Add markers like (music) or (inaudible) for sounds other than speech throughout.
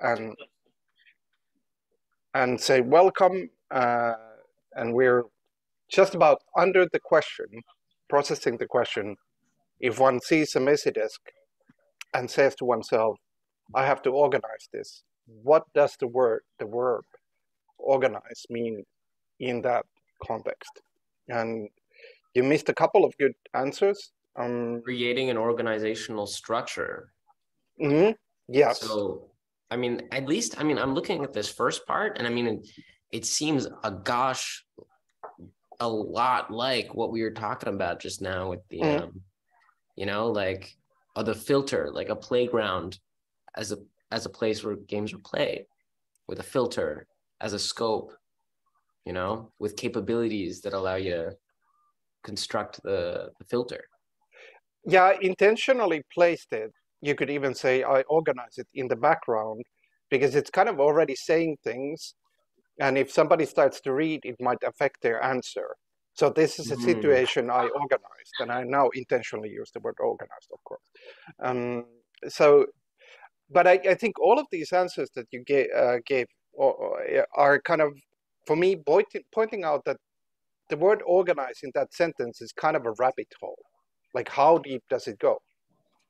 and and say welcome, uh, and we're just about under the question, processing the question. If one sees a messy disk and says to oneself, "I have to organize this," what does the word, the verb, organize mean in that context? And you missed a couple of good answers. Um, Creating an organizational structure. Mm-hmm. Yes. So, I mean, at least, I mean, I'm looking at this first part, and I mean, it, it seems a gosh, a lot like what we were talking about just now with the, mm-hmm. um, you know, like uh, the filter, like a playground as a as a place where games are played, with a filter as a scope, you know, with capabilities that allow you to construct the, the filter. Yeah, intentionally placed it you could even say I organize it in the background because it's kind of already saying things. And if somebody starts to read, it might affect their answer. So this is a mm-hmm. situation I organized, and I now intentionally use the word organized, of course. Um, so, but I, I, think all of these answers that you gave, uh, gave are kind of, for me, pointing out that the word organized in that sentence is kind of a rabbit hole. Like, how deep does it go?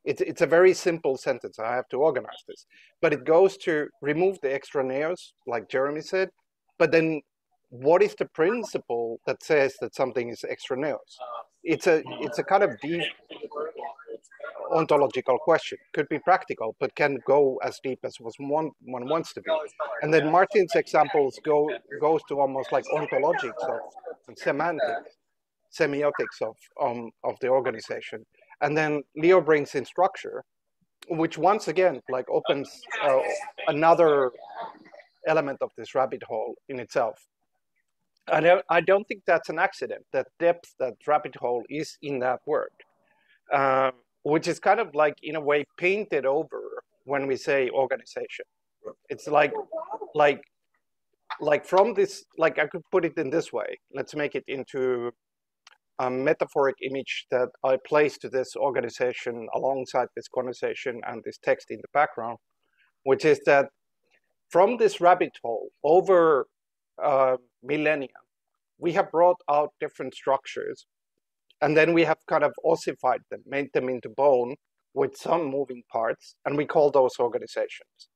It's, it's a very simple sentence. I have to organize this. But it goes to remove the extra extraneous, like Jeremy said. But then what is the principle that says that something is extra extraneous? It's a, it's a kind of deep ontological question. Could be practical, but can go as deep as one, one wants to be. And then Martin's examples go goes to almost like ontologics of semantics, semiotics of um, of the organization and then Leo brings in structure, which once again like opens uh, another element of this rabbit hole in itself. And I don't think that's an accident. That depth, that rabbit hole, is in that word, um, which is kind of like in a way painted over when we say organization. It's like, like, like from this. Like I could put it in this way. Let's make it into a metaphoric image that I place to this organization alongside this conversation and this text in the background, which is that from this rabbit hole over uh, millennia, we have brought out different structures and then we have kind of ossified them, made them into bone with some moving parts, and we call those organizations.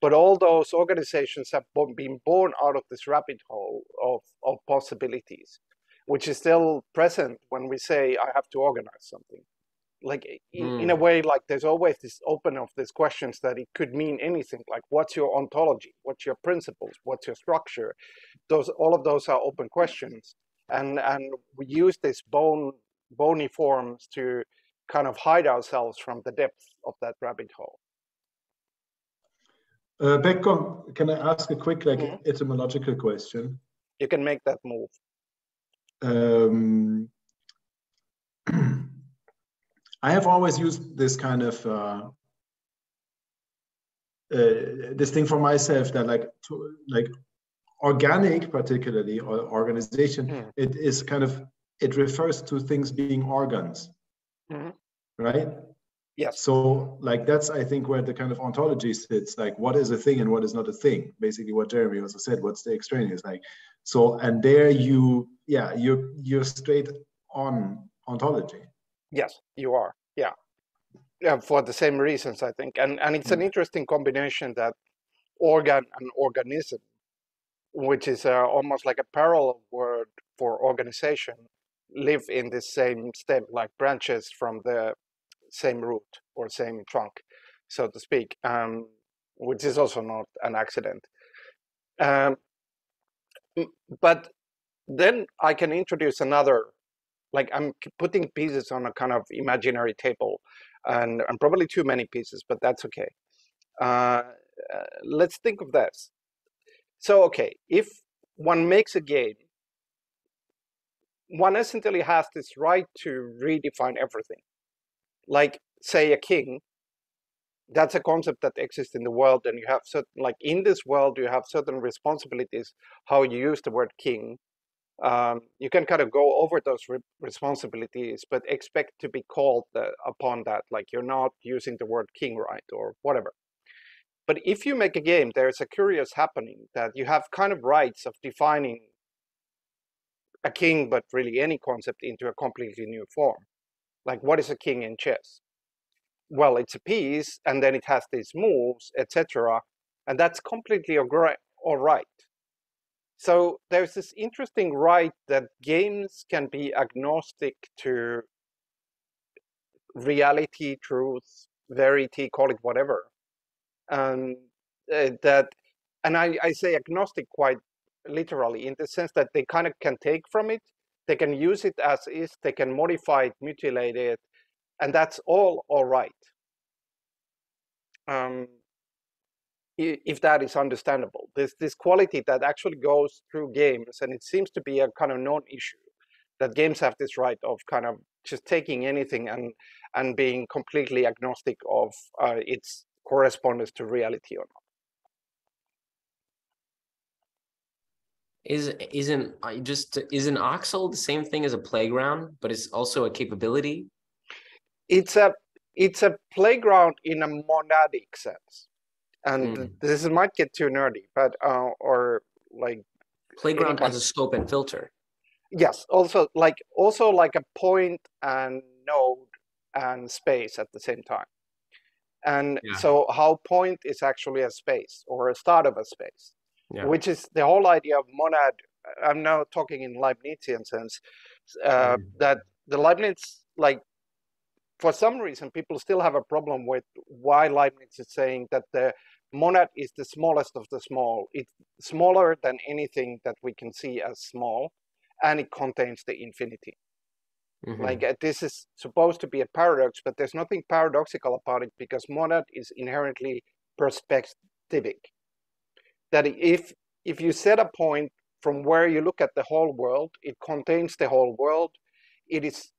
But all those organizations have been born out of this rabbit hole of, of possibilities which is still present when we say I have to organize something. Like mm. in a hmm. way, like there's always this open of these questions that it could mean anything. Like what's your ontology? What's your principles? What's your structure? Those all of those are open questions, and and we use these bone bony forms to kind of hide ourselves from the depth of that rabbit hole. Uh, Pekko, can I ask a quick like mm-hmm. etymological question? You can make that move um, (clears throat) I have always used this kind of uh, uh, this thing for myself that like to, like organic particularly or organization mm. it is kind of it refers to things being organs mm. right yes. So like that's i think where the kind of ontology sits like what is a thing and what is not a thing basically what jeremy also said what's the extraneous like so and there you yeah you're you're straight on ontology. Yes you are yeah. Yeah for the same reasons i think and and it's mm. an interesting combination that organ and organism which is uh, almost like a parallel word for organization live in the same stem like branches from the same root or same trunk so to speak um, which is also not an accident um, but then I can introduce another, like I'm putting pieces on a kind of imaginary table, and, and probably too many pieces, but that's okay. Uh, uh, let's think of this. So, okay, if one makes a game, one essentially has this right to redefine everything. Like, say, a king, that's a concept that exists in the world, and you have certain, like, in this world, you have certain responsibilities how you use the word king um, you can kind of go over those re- responsibilities, but expect to be called uh, upon that. Like you're not using the word king right or whatever. But if you make a game, there's a curious happening that you have kind of rights of defining a king, but really any concept into a completely new form. Like what is a king in chess? Well, it's a piece, and then it has these moves, etc. And that's completely all right. So there's this interesting right that games can be agnostic to reality, truth, verity, call it whatever. And uh, that, and I, I say agnostic quite literally in the sense that they kind of can take from it, they can use it as is, they can modify it, mutilate it, and that's all all right. Um, if that is understandable, there's this quality that actually goes through games, and it seems to be a kind of non-issue that games have this right of kind of just taking anything and and being completely agnostic of uh, its correspondence to reality or not. Is isn't just is an oxel the same thing as a playground, but it's also a capability? It's a it's a playground in a monadic sense, and mm. this might get too nerdy, but uh, or like playground has a scope and filter. Yes, also like also like a point and node and space at the same time. And yeah. so how point is actually a space or a start of a space, yeah. which is the whole idea of monad. I'm now talking in Leibnizian sense, uh, mm. that the Leibniz, like, for some reason, people still have a problem with why Leibniz is saying that the monad is the smallest of the small. It's smaller than anything that we can see as small, and it contains the infinity. Mm-hmm. Like uh, this is supposed to be a paradox, but there's nothing paradoxical about it because monad is inherently perspectivic. That if if you set a point from where you look at the whole world, it contains the whole world. It is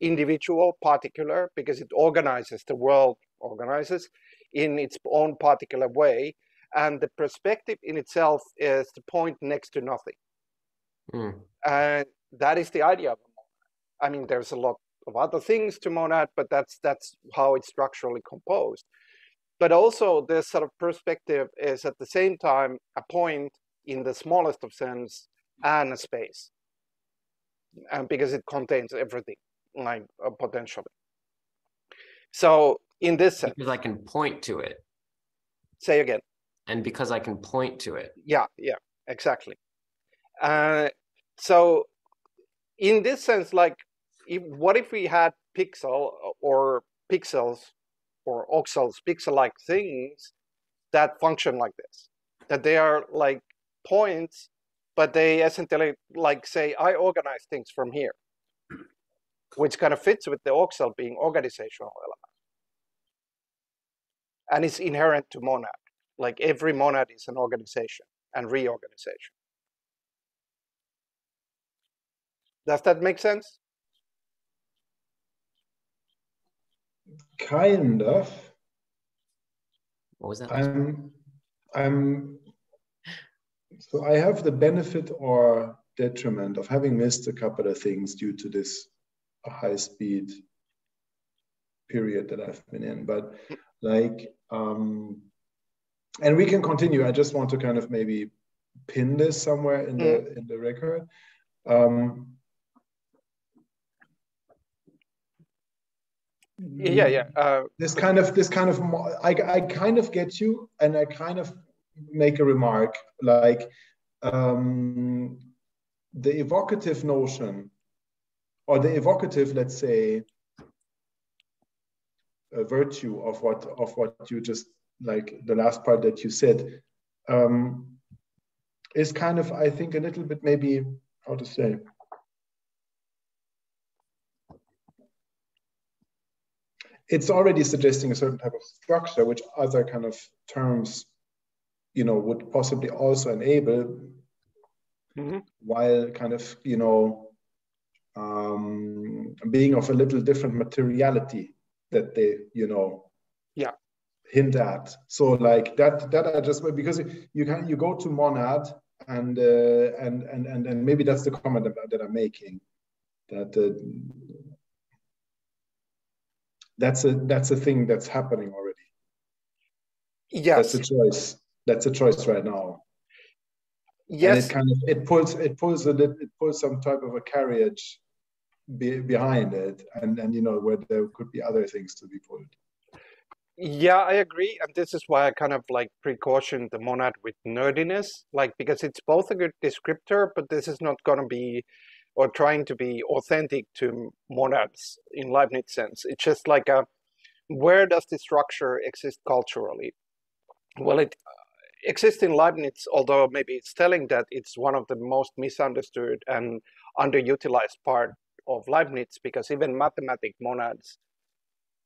individual, particular, because it organizes the world, organizes in its own particular way. And the perspective in itself is the point next to nothing. Mm. And that is the idea of monad. I mean, there's a lot of other things to monad, but that's that's how it's structurally composed. But also, this sort of perspective is at the same time a point in the smallest of sense and a space, and because it contains everything, like uh, potentially. So, in this sense, because I can point to it. Say again. And because I can point to it. Yeah, yeah, exactly. Uh, so, in this sense, like if, what if we had pixel or pixels or oxels, pixel-like things that function like this? That they are like points, but they essentially like say, I organize things from here, which kind of fits with the oxel being organizational element. And it's inherent to monad. Like every monad is an organization and reorganization. Does that make sense? Kind of. What was that? I'm, I'm, so I have the benefit or detriment of having missed a couple of things due to this high speed period that I've been in. But like, um, and we can continue. I just want to kind of maybe pin this somewhere in the mm. in the record. Um, yeah yeah uh, this kind of this kind of I, I kind of get you and i kind of make a remark like um, the evocative notion or the evocative let's say a virtue of what of what you just like the last part that you said um, is kind of i think a little bit maybe how to say it's already suggesting a certain type of structure, which other kind of terms, you know, would possibly also enable, mm-hmm. while kind of, you know, um, being of a little different materiality that they, you know, yeah, hint at. So like that, that I just because you can you go to monad and uh, and and and and maybe that's the comment that, that I'm making that. Uh, that's a that's a thing that's happening already Yes. That's a choice. That's a choice right now. Yes. And it kind of it pulls it pulls a it pulls some type of a carriage be, behind it, and and you know where there could be other things to be pulled. Yeah, I agree, and this is why I kind of like precaution the monad with nerdiness, like because it's both a good descriptor, but this is not going to be or trying to be authentic to monads in Leibniz sense. It's just like a where does the structure exist culturally? Well, it exists in Leibniz, although maybe it's telling that it's one of the most misunderstood and underutilized part of Leibniz because even mathematic monads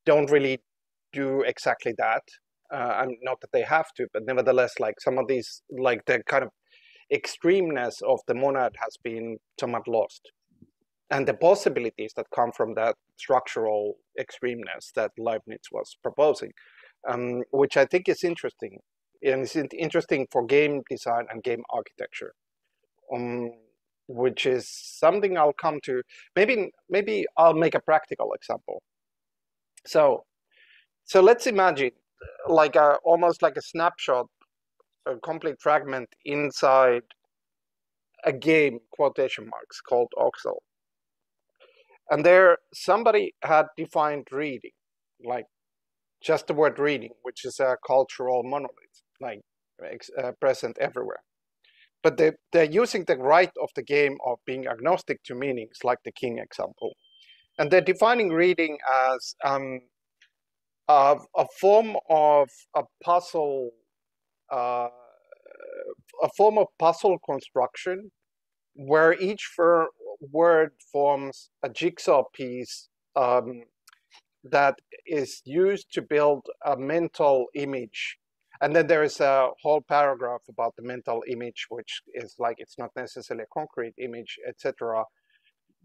don't really do exactly that. Uh, and not that they have to, but nevertheless, like some of these, like the kind of extremeness of the monad has been somewhat lost. And the possibilities that come from that structural extremeness that Leibniz was proposing, um, which I think is interesting. And it's interesting for game design and game architecture. Um, which is something I'll come to. Maybe maybe I'll make a practical example. So, so let's imagine like a almost like a snapshot, a complete fragment inside a game quotation marks called Oxel. And there somebody had defined reading, like just the word reading, which is a cultural monolith, like uh, present everywhere but they, they're using the right of the game of being agnostic to meanings, like the king example. And they're defining reading as um, a, a, form of a puzzle, uh, a form of puzzle construction where each word forms a jigsaw piece um, that is used to build a mental image and then there is a whole paragraph about the mental image, which is like it's not necessarily a concrete image, etc.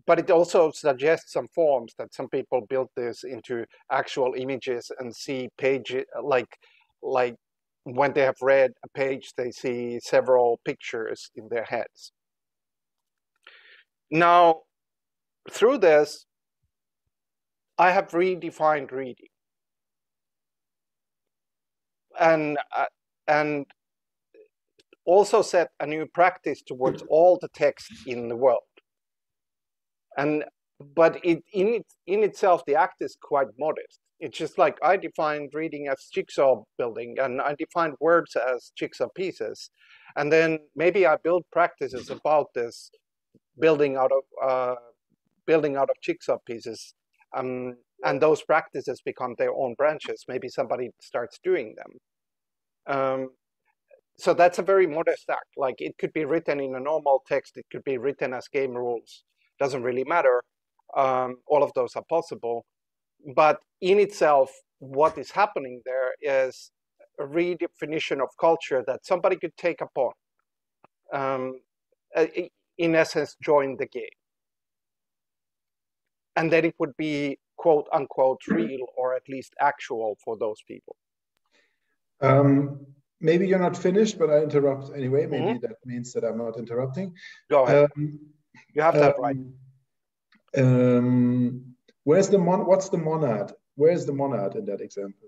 But it also suggests some forms that some people build this into actual images and see pages like like when they have read a page, they see several pictures in their heads. Now, through this, I have redefined reading and uh, and also set a new practice towards (clears throat) all the text in the world. And but it in it in itself the act is quite modest. It's just like I defined reading as jigsaw building, and I defined words as jigsaw pieces, and then maybe I build practices about this building out of uh, building out of jigsaw pieces. Um, and those practices become their own branches. Maybe somebody starts doing them. Um, so that's a very modest act. Like it could be written in a normal text, it could be written as game rules. Doesn't really matter. Um, all of those are possible. But in itself, what is happening there is a redefinition of culture that somebody could take upon. Um, in essence, join the game. And then it would be quote unquote real or at least actual for those people. Um, maybe you're not finished, but I interrupt anyway. Maybe mm-hmm. that means that I'm not interrupting. Go ahead. Um, you have that um, right. Um, where's the mon? What's the monad? Where's the monad in that example?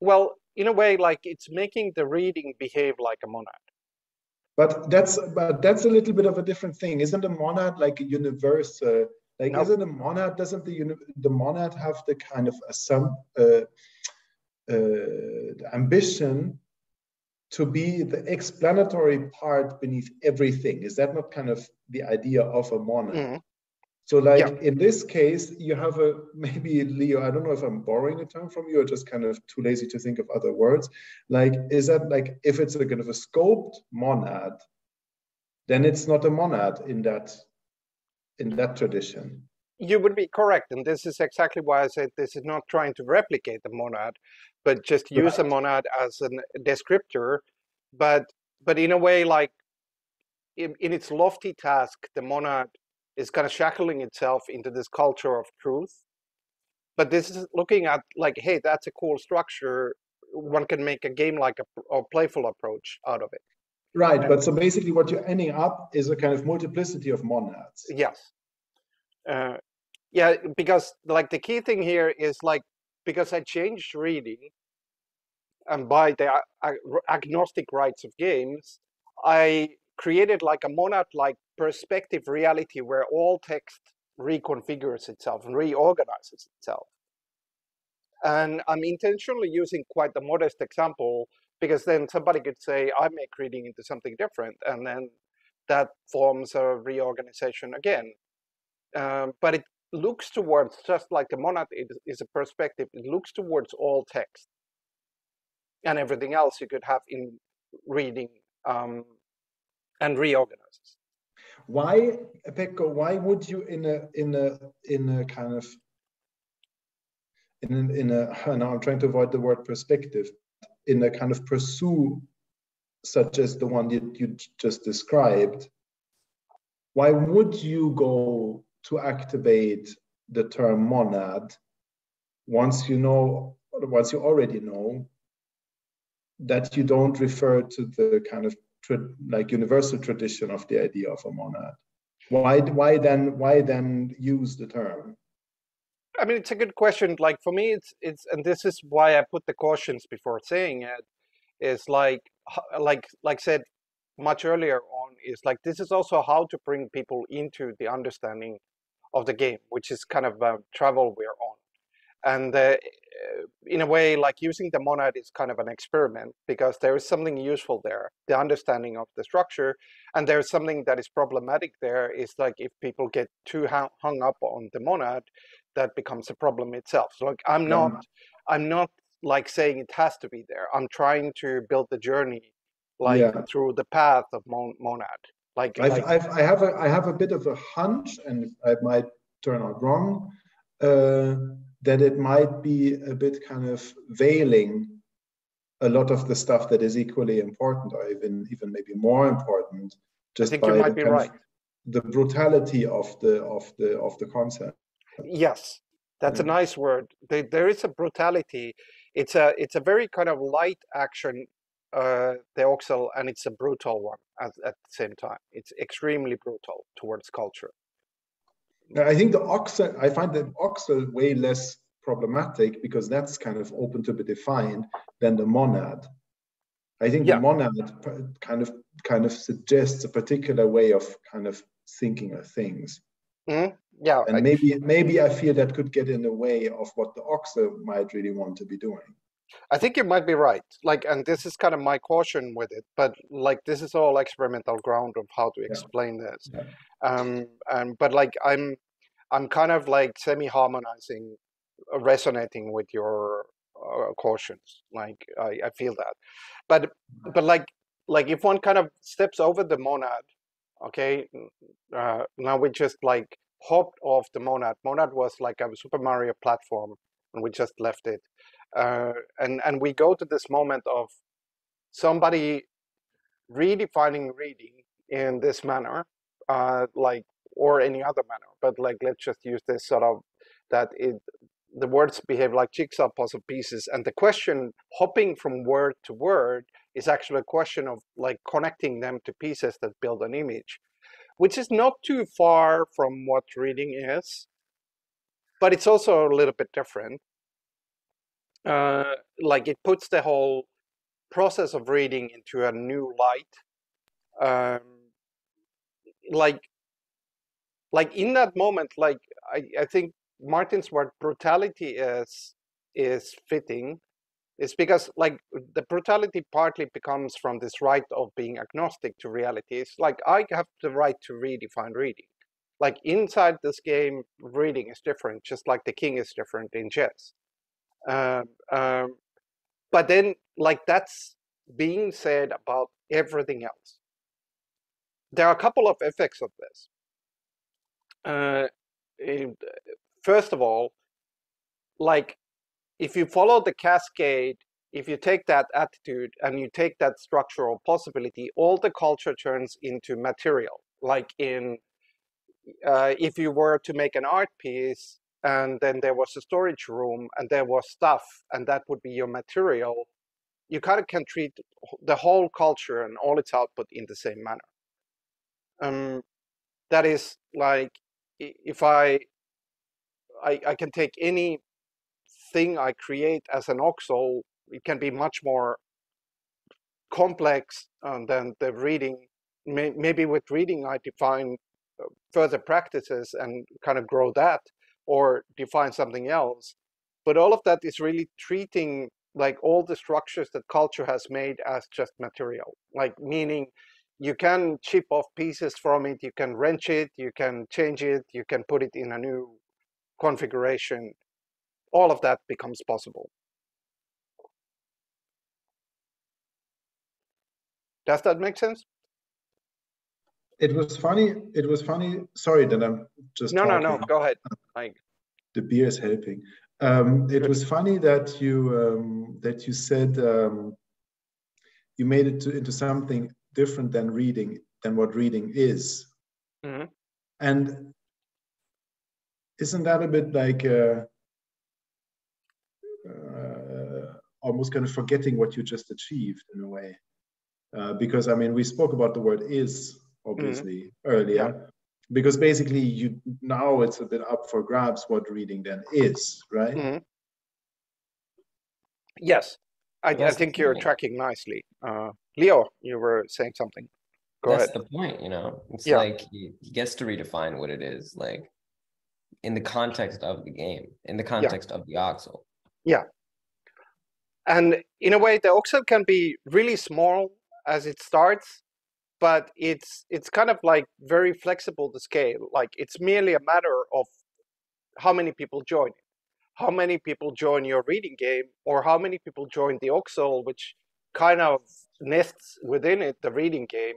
Well, in a way, like it's making the reading behave like a monad. But that's but that's a little bit of a different thing, isn't a monad like a universal? Like, isn't a monad? Doesn't the the monad have the kind of a some uh, uh, ambition to be the explanatory part beneath everything. Is that not kind of the idea of a monad? Mm. So, like yeah. in this case, you have a (laughs) maybe Leo. I don't know if I'm borrowing a term from you or just kind of too lazy to think of other words. Like, is that like if it's a kind of a scoped monad, then it's not a monad in that in that tradition. You would be correct, and this is exactly why I said this is not trying to replicate the monad, but just use right. a monad as a descriptor. But but in a way, like in, in its lofty task, the monad is kind of shackling itself into this culture of truth. But this is looking at like, hey, that's a cool structure. One can make a game like a, a playful approach out of it. Right, but so basically, what you're ending up is a kind of multiplicity of monads. Yes. Uh, yeah, because like the key thing here is like because I changed reading, and by the agnostic rights of games, I created like a monad-like perspective reality where all text reconfigures itself and reorganizes itself. And I'm intentionally using quite a modest example because then somebody could say, I make reading into something different. And then that forms a reorganization again. Um, but it looks towards, just like the monad is a perspective, it looks towards all text and everything else you could have in reading um, and reorganizes. Why, Pekko? Why would you, in a in a in a kind of in a, in a now I'm trying to avoid the word perspective, in a kind of pursue such as the one that you just described, why would you go to activate the term monad once you know, once you already know that you don't refer to the kind of like universal tradition of the idea of a monad? Why, why then, why then use the term? I mean, it's a good question. Like for me, it's it's, and this is why I put the cautions before saying it. Is like like like said much earlier on is like this is also how to bring people into the understanding of the game, which is kind of a travel we're on. And uh, in a way, like using the monad is kind of an experiment because there is something useful there, the understanding of the structure, and there's something that is problematic there. Is like if people get too hung up on the monad, that becomes a problem itself. So like I'm not, I'm not like saying it has to be there. I'm trying to build the journey, like yeah. through the path of mon- monad. Like, I've, like I've, I have a I have a bit of a hunch, and I might turn out wrong, uh, that it might be a bit kind of veiling a lot of the stuff that is equally important, or even even maybe more important. Just I think you might be right. The brutality of the of the of the concept. Yes, that's yeah. a nice word. There, there is a brutality. It's a it's a very kind of light action, uh, the Oxel, and it's a brutal one at, at the same time. It's extremely brutal towards culture. I think the Oxel, I find the Oxel way less problematic because that's kind of open to be defined than the monad. I think yeah. the monad kind of kind of suggests a particular way of kind of thinking of things. Mm-hmm yeah and I, maybe maybe i feel that could get in the way of what the oxel might really want to be doing i think you might be right like and this is kind of my caution with it but like this is all experimental ground of how to explain yeah. this yeah. um and but like i'm i'm kind of like semi harmonizing uh, resonating with your uh, cautions like I, I feel that but but like like if one kind of steps over the monad okay uh, now we just like hopped off the Monad. Monad was like a Super Mario platform, and we just left it. Uh, and and we go to this moment of somebody redefining reading in this manner, uh, like or any other manner. But like let's just use this sort of that it the words behave like jigsaw puzzle pieces, and the question hopping from word to word is actually a question of like connecting them to pieces that build an image which is not too far from what reading is, but it's also a little bit different. Uh, like it puts the whole process of reading into a new light. Um, like, like in that moment, like I, I think Martin's word brutality is is fitting it's because like the brutality partly becomes from this right of being agnostic to reality. It's like I have the right to redefine reading. Like inside this game, reading is different, just like the king is different in chess. Um, um, but then, like that's being said about everything else. There are a couple of effects of this. Uh, first of all, like if you follow the cascade, if you take that attitude and you take that structural possibility, all the culture turns into material. Like in, uh, if you were to make an art piece and then there was a storage room and there was stuff and that would be your material, you kind of can treat the whole culture and all its output in the same manner. Um, that is like if I, I, I can take any thing I create as an oxel it can be much more complex um, than the reading. May, maybe with reading, I define uh, further practices and kind of grow that, or define something else. But all of that is really treating like all the structures that culture has made as just material, like meaning you can chip off pieces from it, you can wrench it, you can change it, you can put it in a new configuration. All of that becomes possible. Does that make sense? It was funny. It was funny. Sorry that I'm just no, talking. no, no. Go ahead. Like the beer is helping. Um, it was funny that you um, that you said um, you made it to, into something different than reading than what reading is, mm-hmm. and isn't that a bit like uh, uh, almost kind of forgetting what you just achieved in a way? Uh, because I mean, we spoke about the word is obviously mm-hmm. earlier. Yeah. Because basically, you now it's a bit up for grabs what reading then is, right? Mm-hmm. Yes, I, I, think you're tracking nicely. Uh, Leo, you were saying something. Go That's ahead. the point, you know. It's yeah. like he, he, gets to redefine what it is, like in the context of the game, in the context yeah. of the oxel. Yeah. And in a way, the oxel can be really small as it starts, but it's it's kind of like very flexible to scale. Like it's merely a matter of how many people join it, how many people join your reading game, or how many people join the Oxel, which kind of nests within it the reading game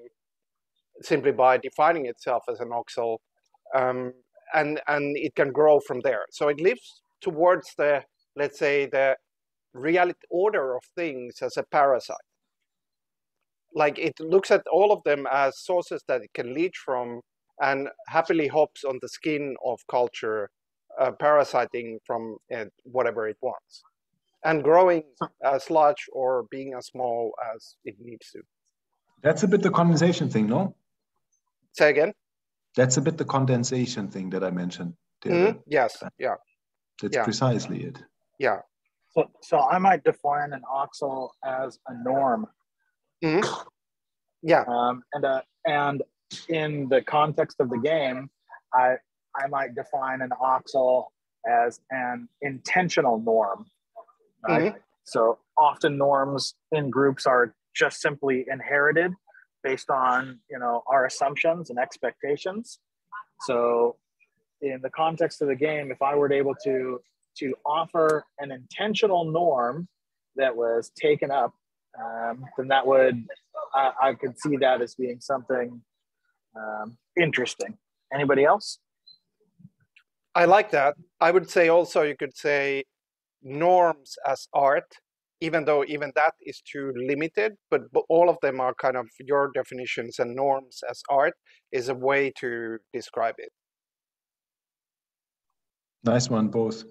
simply by defining itself as an Oxel. Um, and and it can grow from there. So it lives towards the let's say the reality order of things as a parasite like it looks at all of them as sources that it can leech from and happily hops on the skin of culture uh, parasiting from it, whatever it wants. And growing as large or being as small as it needs to. That's a bit the condensation thing no? Say again? That's a bit the condensation thing that i mentioned mm-hmm. yes. Yeah. that's yeah. precisely it. Yeah. So, so i might define an oxel as a norm Mm-hmm. Yeah. Um, and uh, and in the context of the game, I I might define an oxel as an intentional norm. Right? Mm-hmm. So often norms in groups are just simply inherited based on you know our assumptions and expectations. So in the context of the game, if I were able to to offer an intentional norm that was taken up um, then that would I, I, could see that as being something um, interesting. Anybody else? I like that. I would say also you could say norms as art, even though even that is too limited. But, but all of them are kind of your definitions, and norms as art is a way to describe it. Nice one, both.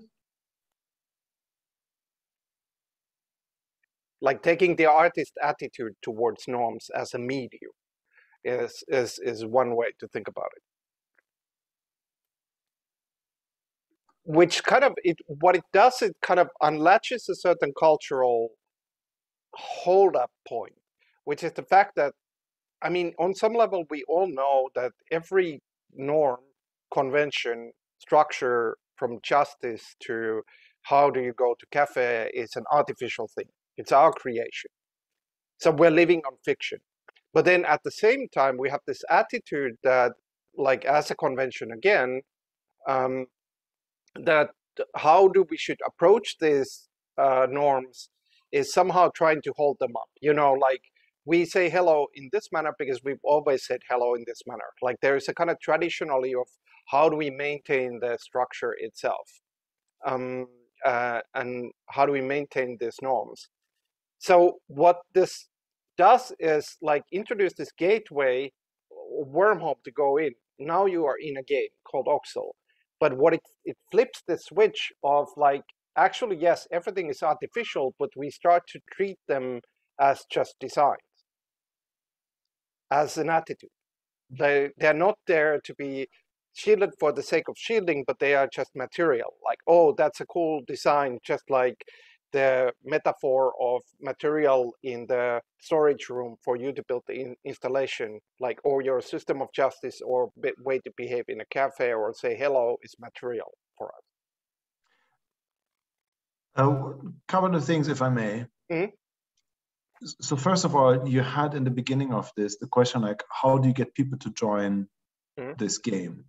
Like taking the artist attitude towards norms as a medium is is is one way to think about it. Which kind of it what it does it kind of unlatches a certain cultural hold up point which is the fact that i mean on some level we all know that every norm convention structure from justice to how do you go to cafe is an artificial thing it's our creation. So we're living on fiction. But then at the same time, we have this attitude that, like, as a convention again, um, that how do we should approach these uh, norms is somehow trying to hold them up. You know, like we say hello in this manner because we've always said hello in this manner. Like there is a kind of traditionally of how do we maintain the structure itself, um, uh, and how do we maintain these norms. So what this does is like introduce this gateway uh, wormhole to go in. Now you are in a game called Oxel. But what it, it flips the switch of like, actually, yes, everything is artificial, but we start to treat them as just designs, as an attitude. They, they're not there to be shielded for the sake of shielding, but they are just material. Like, oh, that's a cool design, just like the metaphor of material in the storage room for you to build the in installation, like or your system of justice or way to behave in a cafe or say hello is material for us. A uh, couple of things, if I may. Mm -hmm. So first of all, you had in the beginning of this the question like, how do you get people to join mm -hmm. this game?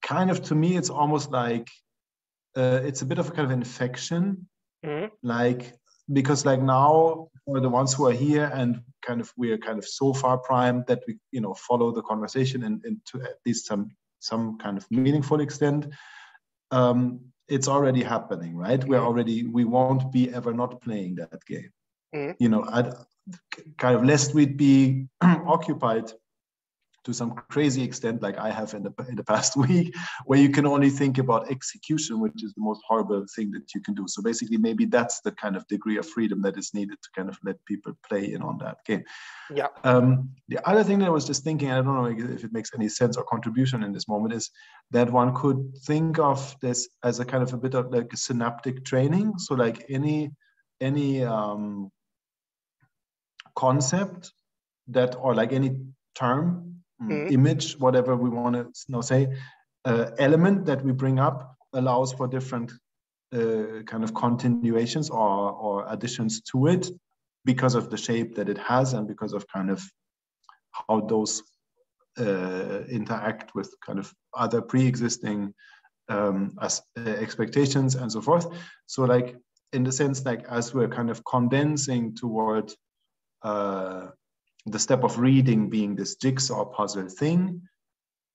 Kind of to me, it's almost like uh, it's a bit of a kind of infection mm-hmm. like because like now for the ones who are here and kind of we are kind of so far primed that we you know follow the conversation and, and to at least some some kind of meaningful extent um, it's already happening right we're mm-hmm. already we won't be ever not playing that game mm-hmm. you know I'd, kind of lest we'd be (clears throat) occupied to some crazy extent, like I have in the in the past (laughs) week, where you can only think about execution, which is the most horrible thing that you can do. So basically, maybe that's the kind of degree of freedom that is needed to kind of let people play in on that game. Yeah. Um, the other thing that I was just thinking, I don't know if it makes any sense or contribution in this moment, is that one could think of this as a kind of a bit of like a synaptic training. So like any any um, concept that or like any term mm. image, whatever we want to now say, uh, element that we bring up allows for different uh, kind of continuations or, or additions to it because of the shape that it has and because of kind of how those uh, interact with kind of other pre-existing um, as, uh, expectations and so forth. So like in the sense like as we're kind of condensing toward uh, the step of reading being this jigsaw puzzle thing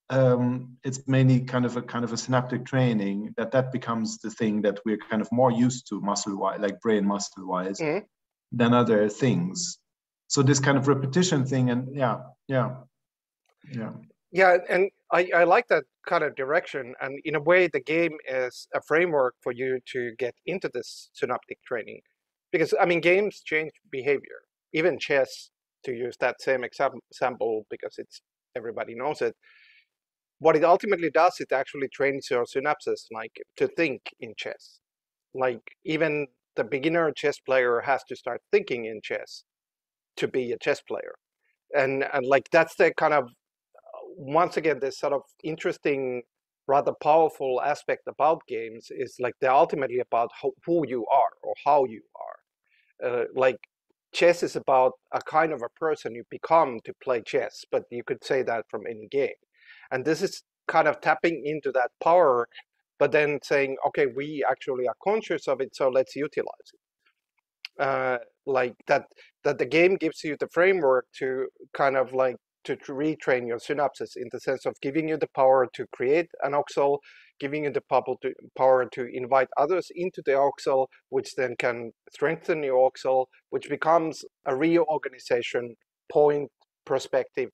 um, it's mainly kind of a kind of a synaptic training that that becomes the thing that we're kind of more used to muscle wise like brain muscle wise mm-hmm. than other things. So this kind of repetition thing and yeah yeah yeah. Yeah and I, I like that kind of direction. And in a way the game is a framework for you to get into this synaptic training. Because i mean games change behavior even chess to use that same example because it's everybody knows it. What it ultimately does, it actually trains your synapses like to think in chess. Like even the beginner chess player has to start thinking in chess to be a chess player. And, and like that's the kind of once again this sort of interesting rather powerful aspect about games is like they're ultimately about who you are or how you are uh, like chess is about a kind of a person you become to play chess, but you could say that from any game. And this is kind of tapping into that power, but then saying, okay, we actually are conscious of it, so let's utilize it. Uh, like that, that the game gives you the framework to kind of like to retrain your synapses in the sense of giving you the power to create an oxel, giving you the power to invite others into the oxel, which then can strengthen your oxel, which becomes a reorganization point perspective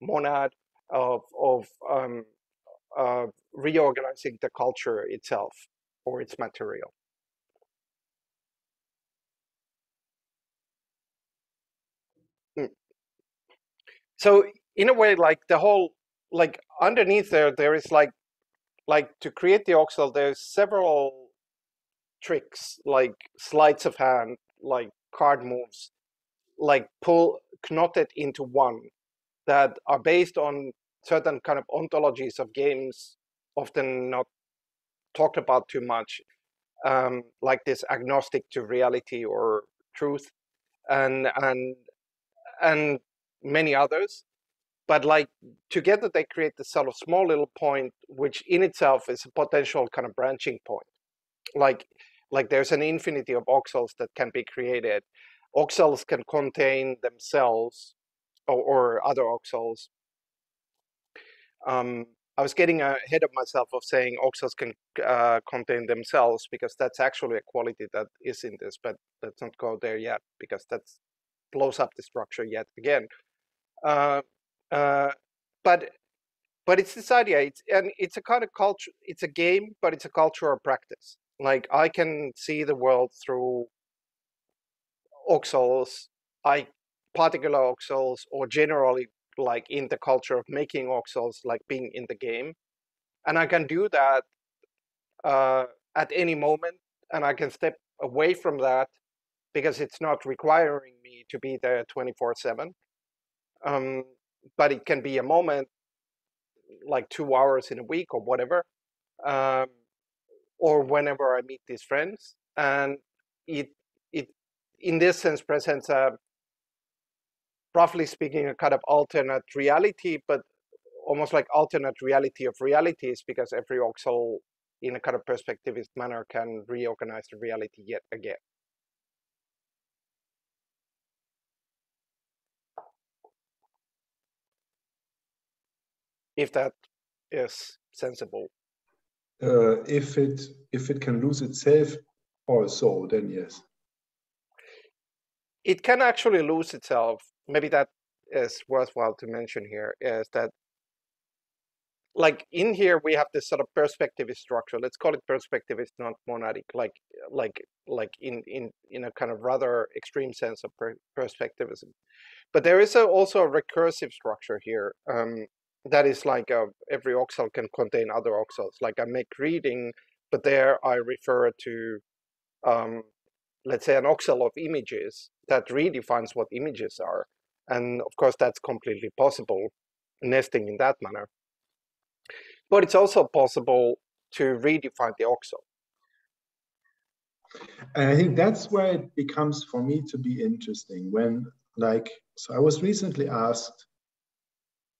monad of, of um, uh, reorganizing the culture itself or its material. So in a way like the whole like underneath there there is like like to create the oxel there's several tricks like sleights of hand like card moves like pull knotted into one that are based on certain kind of ontologies of games often not talked about too much um, like this agnostic to reality or truth. And and and many others. But like together they create this sort of small little point, which in itself is a potential kind of branching point. Like like there's an infinity of oxels that can be created. Oxels can contain themselves or, or other oxels. Um, I was getting ahead of myself of saying oxels can uh, contain themselves because that's actually a quality that is in this, but let's not go there yet because that blows up the structure yet again. Uh, uh, but but it's this idea. It's and it's a kind of culture. It's a game, but it's a cultural practice. Like I can see the world through oxels, I particular oxels, or generally like in the culture of making oxels, like being in the game, and I can do that uh, at any moment, and I can step away from that because it's not requiring me to be there 24 7 um, but it can be a moment like two hours in a week or whatever um, or whenever i meet these friends and it it in this sense presents a roughly speaking a kind of alternate reality but almost like alternate reality of realities because every oxel in a kind of perspectivist manner can reorganize the reality yet again if that is sensible. Uh, if it if it can lose itself also, then yes. It can actually lose itself. Maybe that is worthwhile to mention here is that like in here we have this sort of perspectivist structure let's call it perspectivist not monadic like like like in in in a kind of rather extreme sense of per perspectivism but there is a, also a recursive structure here um, that is like a, every oxel can contain other oxels. Like I make reading, but there I refer to, um, let's say, an oxel of images that redefines what images are. And of course, that's completely possible, nesting in that manner. But it's also possible to redefine the oxel. And I think that's where it becomes for me to be interesting when, like, so I was recently asked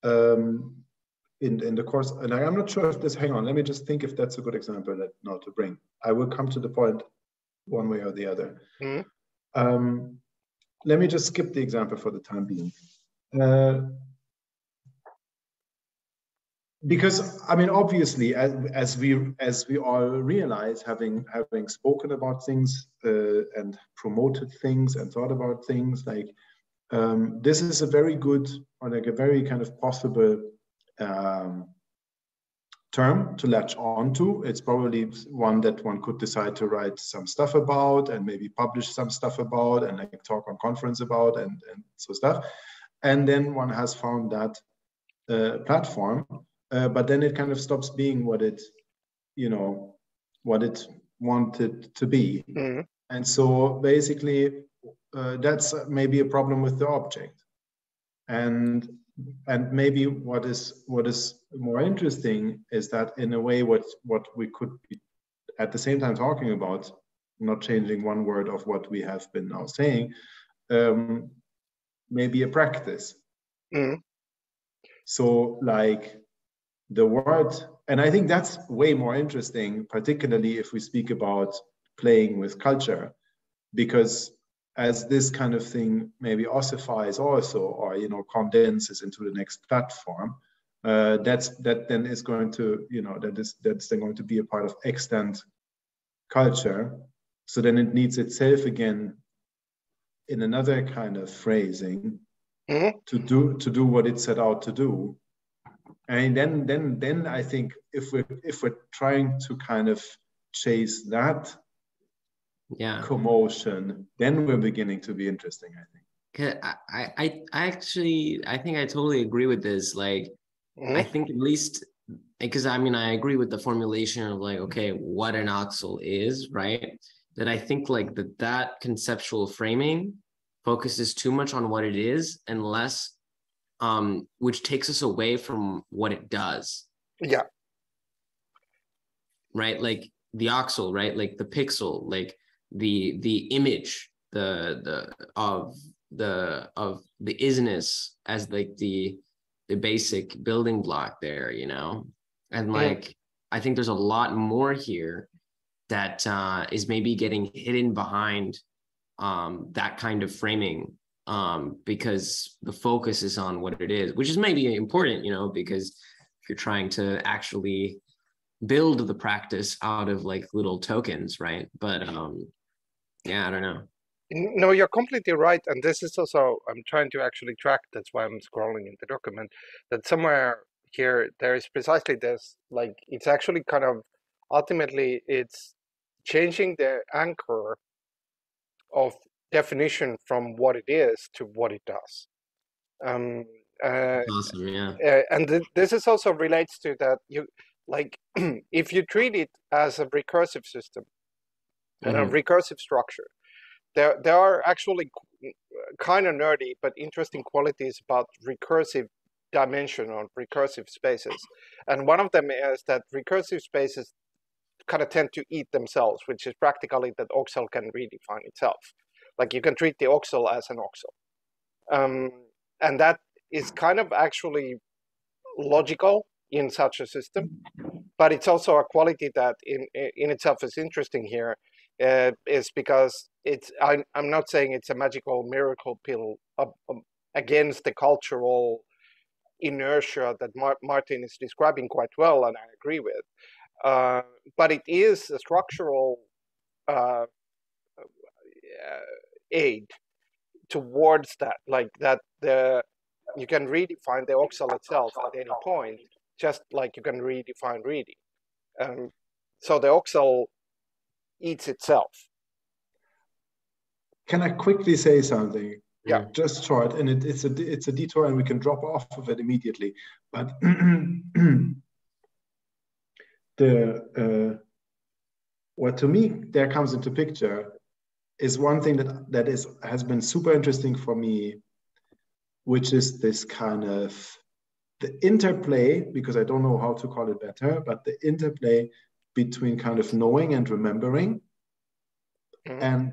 um, in, in the course, and I'm not sure if this, hang on, let me just think if that's a good example that now to bring. I will come to the point one way or the other. Mm-hmm. Um, let me just skip the example for the time being. Uh, because I mean, obviously, as, as, we as we all realize, having having spoken about things uh, and promoted things and thought about things, like um, this is a very good or like a very kind of possible um, term to latch on to. It's probably one that one could decide to write some stuff about and maybe publish some stuff about and like talk on conference about and, and so stuff. And then one has found that uh, platform, uh, but then it kind of stops being what it, you know, what it wanted to be. Mm-hmm. And so basically uh, that's maybe a problem with the object. And and maybe what is what is more interesting is that in a way what what we could be at the same time talking about, not changing one word of what we have been now saying, um, maybe a practice. Mm. So like the word, and I think that's way more interesting, particularly if we speak about playing with culture, because as this kind of thing maybe ossifies also or you know condenses into the next platform uh, that's that then is going to you know that is that's then going to be a part of extant culture so then it needs itself again in another kind of phrasing mm-hmm. to do to do what it set out to do and then then then i think if we're if we're trying to kind of chase that yeah. commotion then we're beginning to be interesting i think. I, I i actually i think i totally agree with this like mm-hmm. i think at least because i mean i agree with the formulation of like okay what an oxel is right? That i think like that that conceptual framing focuses too much on what it is and less um which takes us away from what it does. Yeah. Right? Like the oxel right? Like the pixel like the the image the the of the of the isness as like the the basic building block there you know and like yeah. i think there's a lot more here that uh, is maybe getting hidden behind um, that kind of framing um, because the focus is on what it is which is maybe important you know because if you're trying to actually build the practice out of like little tokens right but um yeah, I don't know. No, you're completely right. And this is also, I'm trying to actually track, that's why I'm scrolling in the document, that somewhere here there is precisely this, like, it's actually kind of ultimately it's changing the anchor of definition from what it is to what it does. Um, uh, awesome, yeah. Uh, and th- this is also relates to that you like (clears throat) if you treat it as a recursive system and mm-hmm. a recursive structure. There, there are actually kind of nerdy but interesting qualities about recursive dimension on recursive spaces. And one of them is that recursive spaces kind of tend to eat themselves, which is practically that oxel can redefine itself. Like you can treat the oxel as an oxel. Um, and that is kind of actually logical in such a system, but it's also a quality that in, in itself is interesting here, uh, is because it's, I'm, I'm not saying it's a magical miracle pill against the cultural inertia that Mar- Martin is describing quite well, and I agree with. Uh, but it is a structural uh, aid towards that, like that the you can redefine the oxel itself at any point, just like you can redefine reading. Um, so the oxel eats itself. Can I quickly say something? Yeah. Just short, and it, it's a it's a detour, and we can drop off of it immediately. But (clears throat) the uh, what to me there comes into picture is one thing that that is has been super interesting for me, which is this kind of the interplay because I don't know how to call it better, but the interplay between kind of knowing and remembering, mm-hmm. and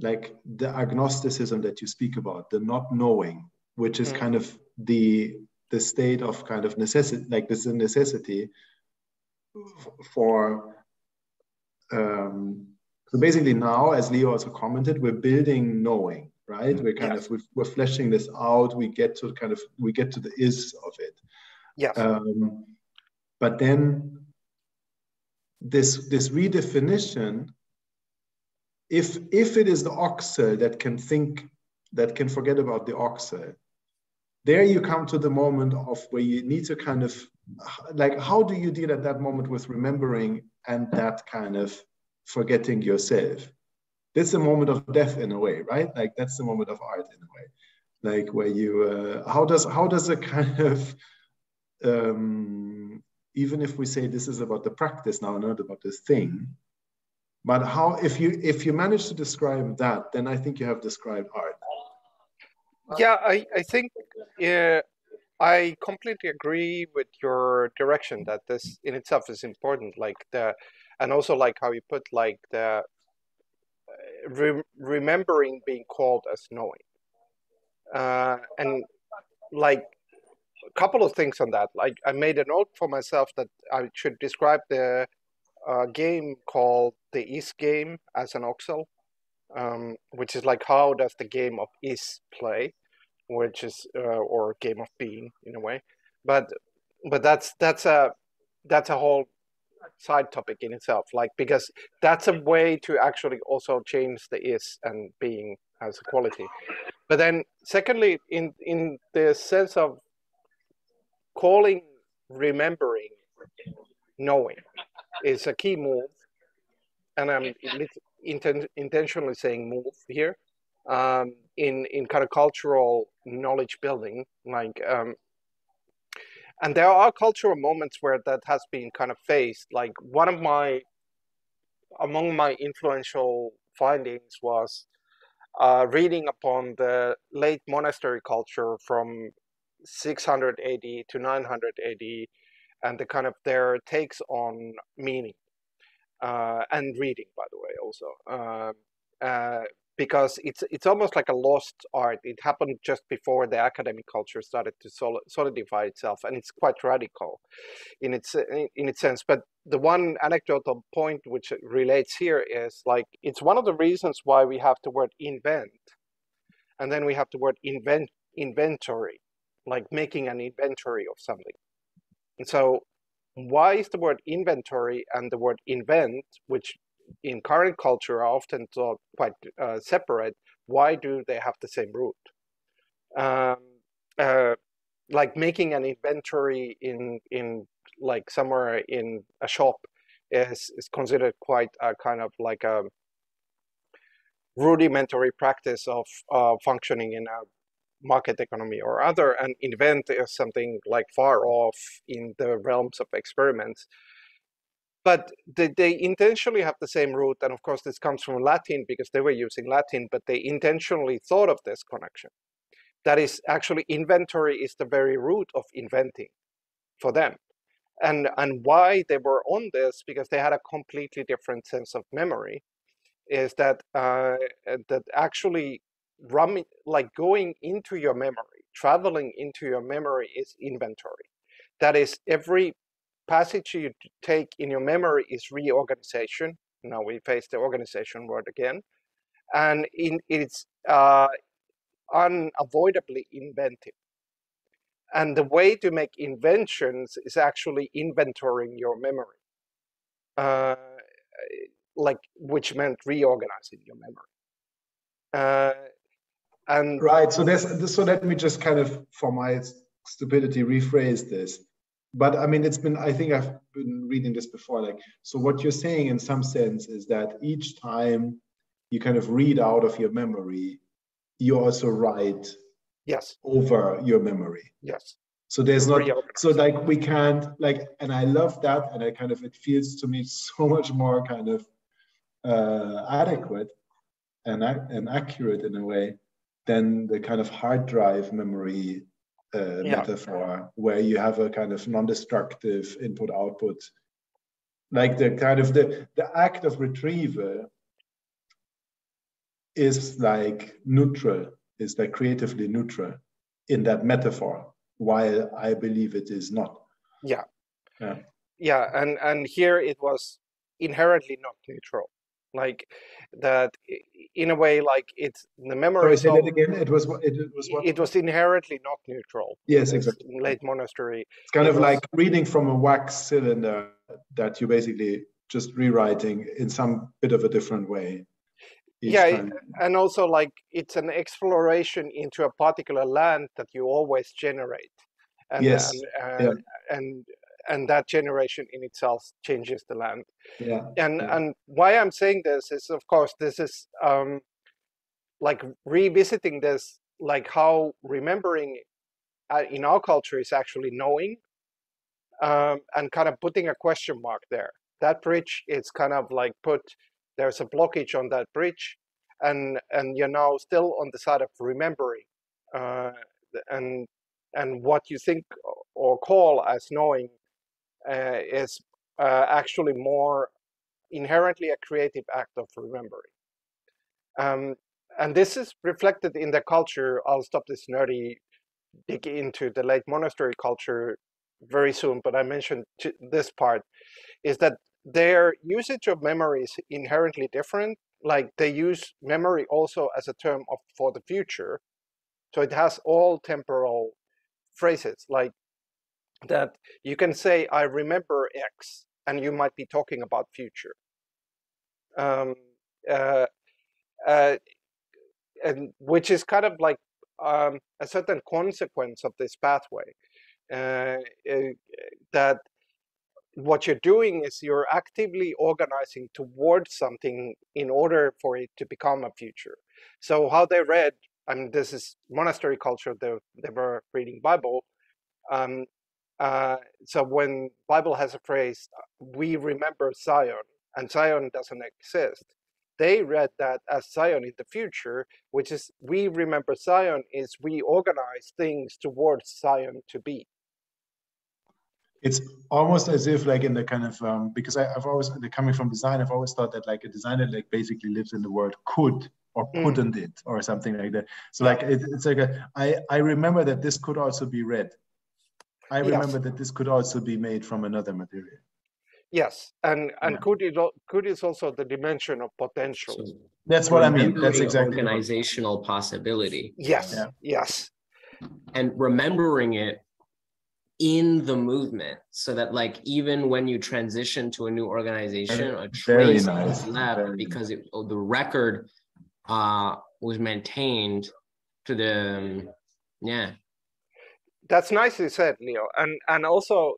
like the agnosticism that you speak about, the not knowing, which is mm-hmm. kind of the the state of kind of necessity, like this is a necessity for um, so basically now as leo also commented we're building knowing right? We're kind of we're, we're, fleshing this out. We get to kind of we get to the is of it. Yeah. Um, but then this this redefinition if if it is the oxel that can think that can forget about the oxel there you come to the moment of where you need to kind of like how do you deal at that moment with remembering and that kind of forgetting yourself? That's a moment of death in a way right? Like that's the moment of art in a way. Like where you uh, how does how does a kind of um, even if we say this is about the practice now not about this thing but how if you if you manage to describe that then i think you have described art yeah i i think yeah I completely agree with your direction that this in itself is important. Like the, and also like how you put like the uh, re- remembering being called as knowing, uh, and like a couple of things on that. Like I made a note for myself that I should describe the uh, game called the is game as an oxel, um, which is like how does the game of is play which is uh, or game of being in a way. But but that's that's a that's a whole side topic in itself. Like because that's a way to actually also change the is and being as a quality. But then secondly in in the sense of calling remembering knowing is a key move. And i'm inten- intentionally saying move here. Um, in in kind of cultural knowledge building like um, and there are cultural moments where that has been kind of faced. Like one of my among my influential findings was uh, reading upon the late monastery culture from 600 AD to 900 AD and the kind of their takes on meaning uh, and reading by the way also uh, uh because it's it's almost like a lost art. It happened just before the academic culture started to solidify itself, and it's quite radical in its in its sense. But the one anecdotal point which relates here is like it's one of the reasons why we have the word invent, and then we have the word invent inventory, like making an inventory of something. And so, why is the word inventory and the word invent, which in current culture are often thought quite uh, separate, why do they have the same root? Um, uh, like making an inventory in in like somewhere in a shop is is considered quite a kind of like a rudimentary practice of uh, functioning in a market economy or other and invent something like far off in the realms of experiments but they, they intentionally have the same root, and of course this comes from Latin because they were using Latin, but they intentionally thought of this connection. That is actually inventory is the very root of inventing for them. And and why they were on this because they had a completely different sense of memory, is that uh, that actually running like going into your memory, traveling into your memory is inventory. That is every passage you take in your memory is reorganization. Now we face the organization word again, and in, it's uh, unavoidably inventive. And the way to make inventions is actually inventorying your memory, uh, like which meant reorganizing your memory. Uh, and right. So there's so let me just kind of, for my stupidity, rephrase this. But I mean, it's been. I think I've been reading this before. Like, so what you're saying in some sense is that each time you kind of read out of your memory, you also write yes over your memory yes so there's not so like we can't like and i love that and i kind of it feels to me (laughs) so much more kind of uh, adequate and and accurate in a way than the kind of hard drive memory uh, yeah. metaphor where you have a kind of non-destructive input output like the kind of the the act of retrieval is like neutral, is like creatively neutral in that metaphor, while I believe it is not. Yeah. Yeah. Yeah. And and here it was inherently not neutral. Like that in a way like it's the memory Sorry, say again. It was it, was what? It was inherently not neutral. Yes, exactly. Late monastery. It's kind it of was, like reading from a wax cylinder that you basically just rewriting in some bit of a different way yeah time. and also like it's an exploration into a particular land that you always generate and yes. and, uh, yeah. and and that generation in itself changes the land yeah and yeah. and why i'm saying this is of course this is um like revisiting this like how remembering uh, in our culture is actually knowing um, and kind of putting a question mark there that bridge is kind of like put there's a blockage on that bridge and and you're now still on the side of remembering uh, and and what you think or call as knowing is uh, actually more inherently a creative act of remembering um, and this is reflected in the culture i'll stop this nerdy dig into the late monastery culture very soon but i mentioned this part is that their usage of memory is inherently different. Like they use memory also as a term of for the future. So it has all temporal phrases like that you can say, I remember X, and you might be talking about future. Um, uh, uh, and which is kind of like um, a certain consequence of this pathway. Uh, uh that what you're doing is you're actively organizing towards something in order for it to become a future. So how they read, I mean, this is monastery culture. They they were reading Bible. Um, uh, so when Bible has a phrase, "We remember Zion," and Zion doesn't exist, they read that as Zion in the future, which is we remember Zion is we organize things towards Zion to be. It's almost as if like in the kind of um, because I, have always coming from design i've always thought that like a designer like basically lives in the world could or mm. couldn't it or something like that. So like it, it's like a, I, I remember that this could also be read i remember yes. that this could also be made from another material yes and and yeah. could it could is also the dimension of potential so that's what i mean that's exactly organizational possibility yes yeah. yes and remembering it in the movement so that like even when you transition to a new organization a trace nice. is left Very because it, oh, the record uh was maintained to the um, yeah that's nicely said leo and and also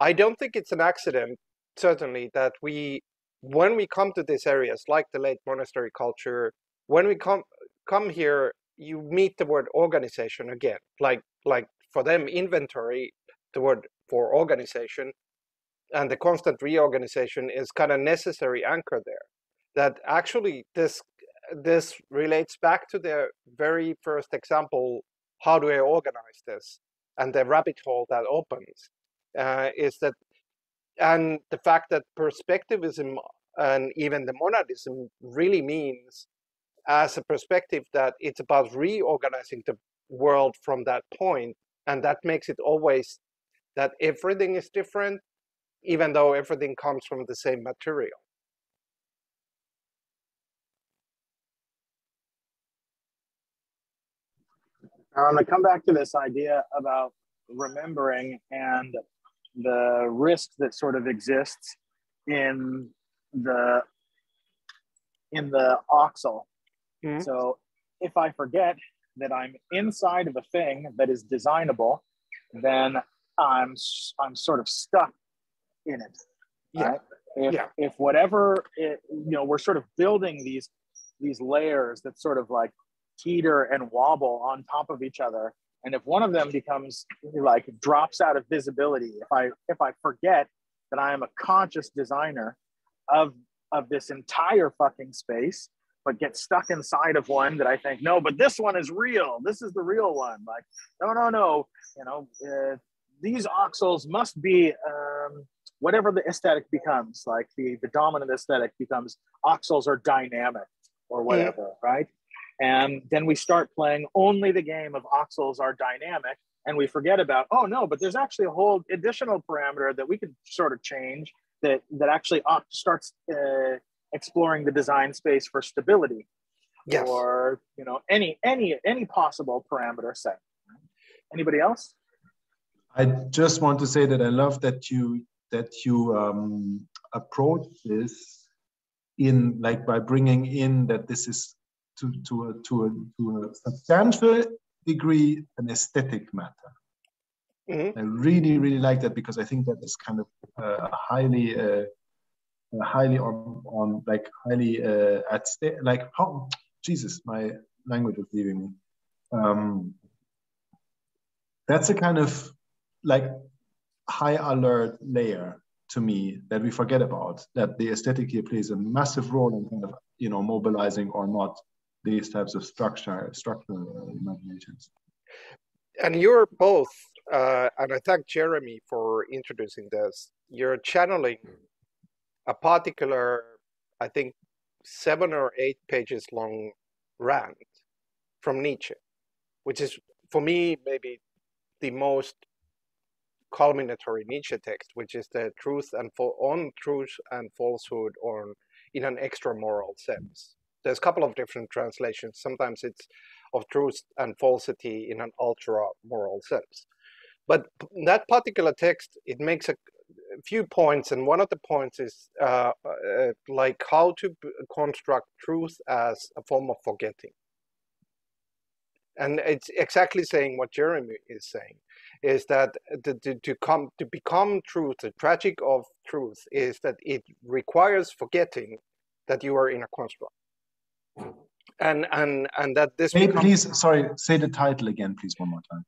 i don't think it's an accident certainly that we when we come to these areas like the late monastery culture when we come come here you meet the word organization again like like for them inventory the word for organization and the constant reorganization is kind of necessary anchor there. That actually this this relates back to the very first example. How do I organize this? And the rabbit hole that opens uh, is that, and the fact that perspectivism and even the monadism really means as a perspective that it's about reorganizing the world from that point and that makes it always that everything is different even though everything comes from the same material I'm going to come back to this idea about remembering and the risk that sort of exists in the in the oxel. Mm-hmm. So if I forget that I'm inside of a thing that is designable, then I'm I'm sort of stuck in it. Yeah. Right? If, yeah. if whatever it, you know, we're sort of building these these layers that sort of like teeter and wobble on top of each other. And if one of them becomes like drops out of visibility, if I if I forget that I am a conscious designer of of this entire fucking space, but get stuck inside of one that I think, no, but this one is real. This is the real one. Like, no, no, no. You know, uh, these oxels must be um, whatever the aesthetic becomes. Like the the dominant aesthetic becomes oxels are dynamic or whatever, yeah. right? And then we start playing only the game of oxels are dynamic, and we forget about oh no, but there's actually a whole additional parameter that we could sort of change that that actually starts uh, exploring the design space for stability. Yes. or you know any any any possible parameter set. Anybody else? I just want to say that i love that you that you um, approach this in like by bringing in that this is to to a, to a, to a substantial degree an aesthetic matter Mm-hmm. I really, really like that because I think that is kind of uh, highly, uh, highly on, on like highly uh, at stake. Like, how, Jesus, my language is leaving me. Um, that's a kind of like high alert layer to me that we forget about. That the aesthetic here plays a massive role in kind of you know mobilizing or not these types of structure structural imaginations. And you're both uh, and I thank Jeremy for introducing this. You're channeling a particular, I think, seven or eight pages long rant from Nietzsche, which is for me maybe the most culminatory Nietzsche text, which is the truth and fo- on truth and falsehood on in an extra moral sense. There's a couple of different translations. Sometimes it's of truth and falsity in an ultra moral sense. But that particular text, it makes a few points, and one of the points is uh, uh, like how to construct truth as a form of forgetting. And it's exactly saying what Jeremy is saying, is that to, to, to come to become truth, the tragic of truth is that it requires forgetting that you are in a construct. And and and that this. Hey, becomes, please, sorry, say the title again, please, one more time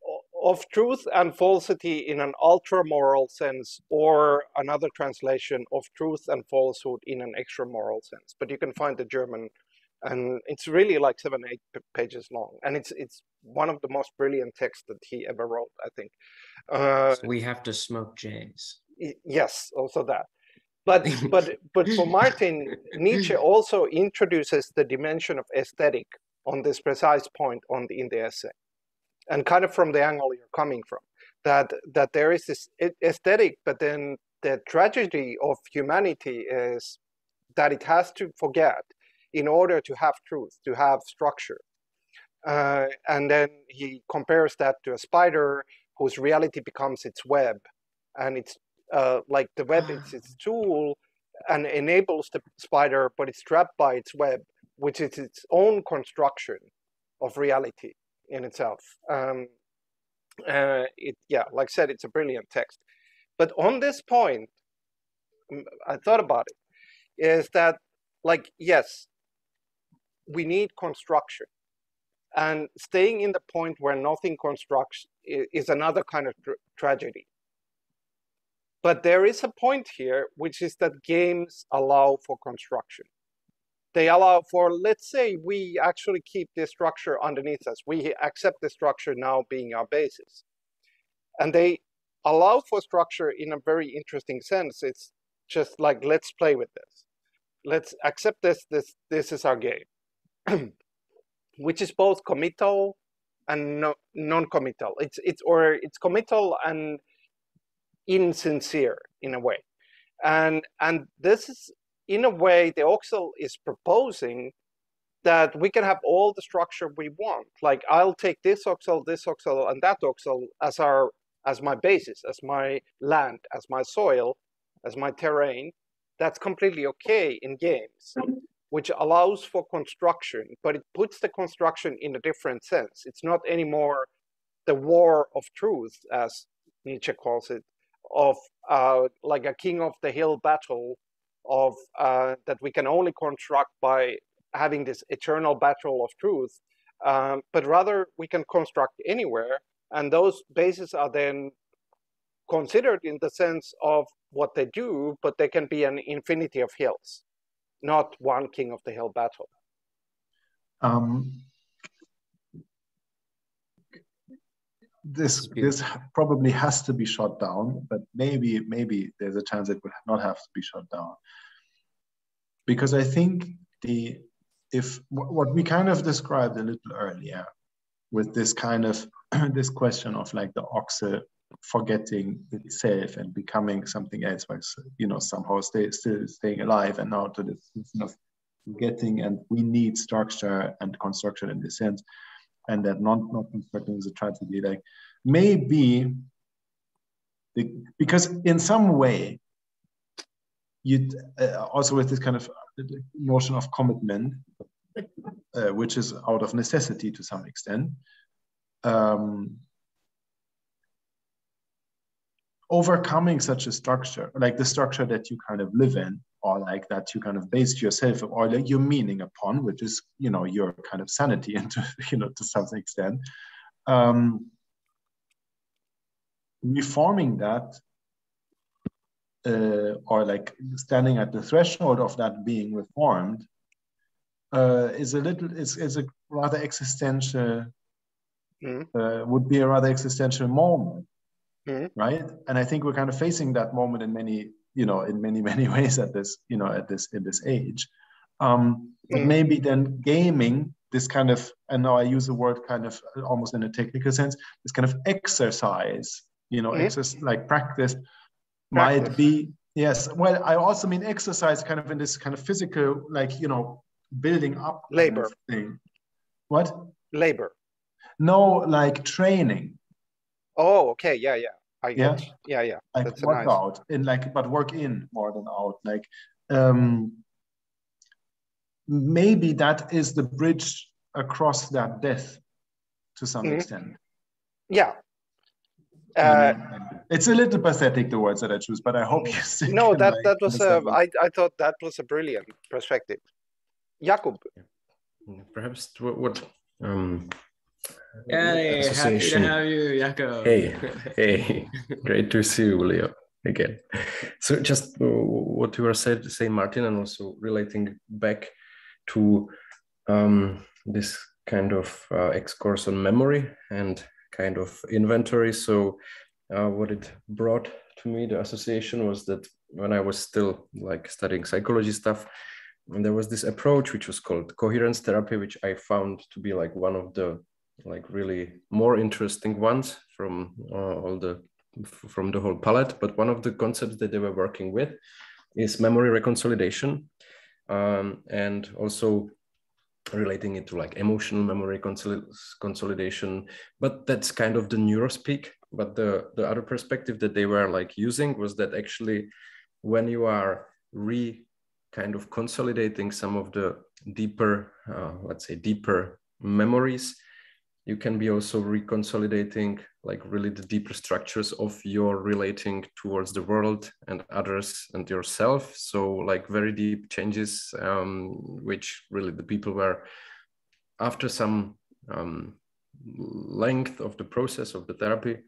of truth and falsity in an ultra moral sense, or another translation of truth and falsehood in an extra moral sense. But you can find the German, and it's really like seven, eight pages long, and it's it's one of the most brilliant texts that he ever wrote. I think. Uh, so we have to smoke J's. Yes, also that. But (laughs) but but for Martin, Nietzsche also introduces the dimension of aesthetic on this precise point on the in the essay. And kind of from the angle you're coming from that that there is this aesthetic but then the tragedy of humanity is that it has to forget in order to have truth to have structure. Uh, and then he compares that to a spider whose reality becomes its web and it's uh, like the web is its (sighs) tool and enables the spider but it's trapped by its web which is its own construction of reality in itself. Um, uh, it yeah, like I said, it's a brilliant text. But on this point, I thought about it, is that like yes, we need construction, and staying in the point where nothing constructs is another kind of tra- tragedy. But there is a point here, which is that games allow for construction. They allow for, let's say, we actually keep this structure underneath us. We accept the structure now being our basis. And they allow for structure in a very interesting sense. It's just like, let's play with this. Let's accept this. This, this is our game, (clears throat) which is both committal and no, non-committal. It's, it's, or it's committal and insincere in a way. And, and this is, in a way, the Oxel is proposing that we can have all the structure we want. Like I'll take this Oxel, this Oxel, and that Oxel as our as my basis, as my land, as my soil, as my terrain. That's completely okay in games, which allows for construction, but it puts the construction in a different sense. It's not anymore the war of truth, as Nietzsche calls it, of uh, like a king of the hill battle of uh, that we can only construct by having this eternal battle of truth, um, but rather we can construct anywhere, and those bases are then considered in the sense of what they do, but they can be an infinity of hills, not one king of the hill battle. Um, this this probably has to be shut down, but maybe maybe there's a chance it would not have to be shut down, because I think the if what we kind of described a little earlier with this kind of (clears throat) this question of like the ox forgetting itself and becoming something else by you know somehow stay, still staying alive and now to this you know, forgetting and we need structure and construction in this sense and that not not constructing is a tragedy like maybe the, because in some way you uh, also with this kind of notion of commitment uh, which is out of necessity to some extent um, overcoming such a structure like the structure that you kind of live in or like that you kind of based yourself or like your meaning upon which is you know your kind of sanity (laughs) into you know to some extent um, reforming that uh, or like standing at the threshold of that being reformed uh, is a little is, is a rather existential mm. uh, would be a rather existential moment mm. right and i think we're kind of facing that moment in many you know in many (laughs) many ways at this you know at this in this age um, but mm. maybe then gaming this kind of and now i use the word kind of almost in a technical sense this kind of exercise you know mm. exercise like practice, practice might be yes well i also mean exercise kind of in this kind of physical like you know building up labor kind of thing what labor no like training Oh, okay. Yeah, yeah. I get. Yeah, yeah. yeah. Like That's work nice. out in like, but work in more than out. Like, um, maybe that is the bridge across that death to some mm-hmm. extent. Yeah. Uh, it's a little pathetic the words that I choose, but I hope you (laughs) see. No, that like, that was a. I I thought that was a brilliant perspective. Jakub. Perhaps what, what um, Hey, happy to have you, Jaco. Hey, hey, great to see you, Leo, again. So just what you were said, saying, Martin, and also relating back to um, this kind of uh, X on memory and kind of inventory. So uh, what it brought to me, the association was that when I was still like studying psychology stuff, and there was this approach which was called coherence therapy, which I found to be like one of the like really more interesting ones from uh, all the from the whole palette. But one of the concepts that they were working with is memory reconsolidation, um, and also relating it to like emotional memory consolidation. But that's kind of the neurospeak. But the the other perspective that they were like using was that actually, when you are re kind of consolidating some of the deeper, uh, let's say deeper memories you can be also reconsolidating like really the deeper structures of your relating towards the world and others and yourself. So like very deep changes um, which really the people were after some um, length of the process of the therapy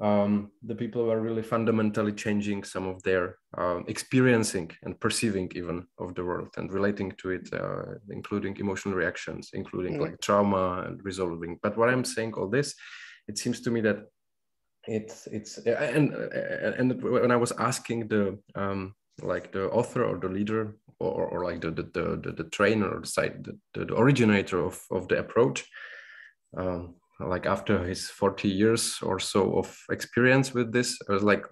um, the people were really fundamentally changing some of their um, experiencing and perceiving even of the world and relating to it, uh, including emotional reactions, including mm-hmm. like trauma and resolving. But what I'm saying all this, it seems to me that it's it's and and when I was asking the um, like the author or the leader or, or like the the, the, the trainer or the site the, the originator of, of the approach um, like after his 40 years or so of experience with this i was like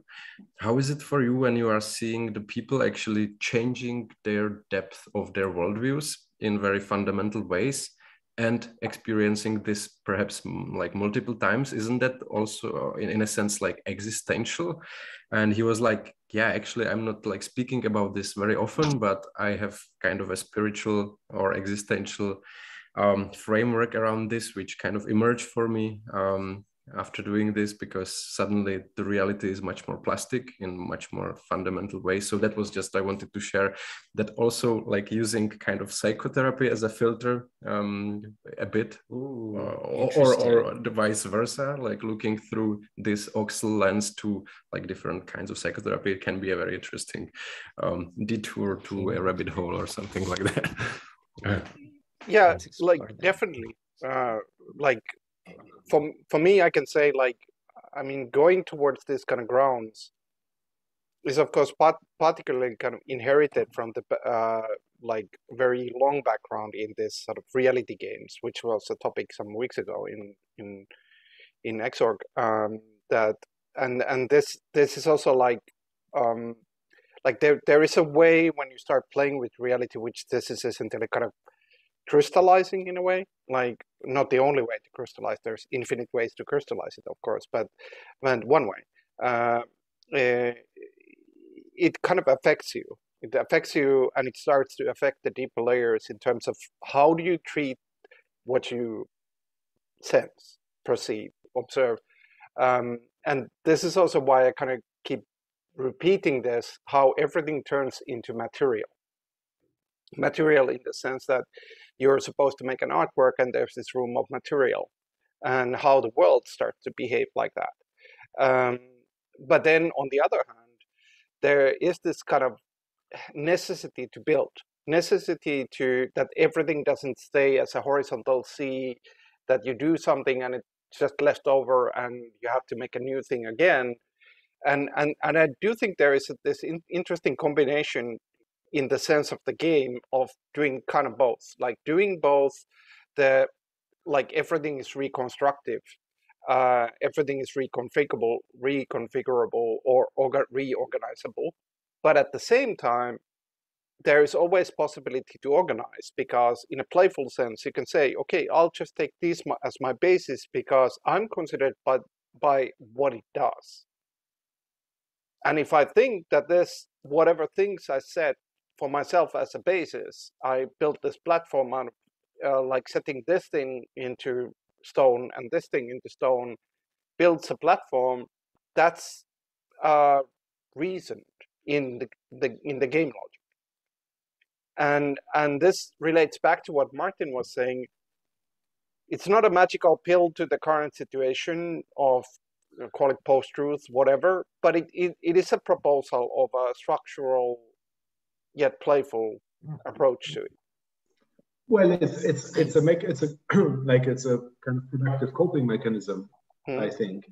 how is it for you when you are seeing the people actually changing their depth of their worldviews in very fundamental ways and experiencing this perhaps mm, like multiple times? Isn't that also in, in a sense like existential? And he was like yeah actually i'm not like speaking about this very often but i have kind of a spiritual or existential um, framework around this, which kind of emerged for me um, after doing this because suddenly the reality is much more plastic in much more fundamental way so that was just i wanted to share that also like using kind of psychotherapy as a filter um, a bit Ooh, uh, or, or the vice versa like looking through this oxel lens to like different kinds of psychotherapy it can be a very interesting um, detour to a rabbit hole or something like that yeah like definitely. Uh like for for me i can say like i mean going towards this kind of grounds is of course part, particularly kind of inherited from the uh like very long background in this sort of reality games which was a topic some weeks ago in in in XORG um that and and this this is also like um like there there is a way when you start playing with reality which this is essentially kind of crystallizing in a way like not the only way to crystallize there's infinite ways to crystallize it of course but and one way. Uh, uh, it kind of affects you. It affects you and it starts to affect the deeper layers in terms of how do you treat what you sense perceive observe. Um, and this is also why i kind of keep repeating this how everything turns into material material in the sense that you're supposed to make an artwork and there's this room of material and how the world starts to behave like that. Um, but then on the other hand, there is this kind of necessity to build, necessity to that everything doesn't stay as a horizontal sea, that you do something and it's just left over and you have to make a new thing again. And, and, and I do think there is this in, interesting combination in the sense of the game of doing kind of both like doing both the like everything is reconstructive uh, everything is reconfigurable reconfigurable or reorganizable but at the same time there is always possibility to organize because in a playful sense you can say okay i'll just take this as my basis because i'm considered by by what it does. And if i think that this whatever things i said for myself as a basis, I built this platform on uh, like setting this thing into stone and this thing into stone builds a platform that's uh, reasoned in the, the in the game logic. And and this relates back to what Martin was saying. It's not a magical pill to the current situation of call it post-truth, whatever, but it, it, it is a proposal of a structural yet playful mm. approach to it. Well, it's it's it's a make it's a (clears throat) like it's a kind of productive coping mechanism. Hmm. I think,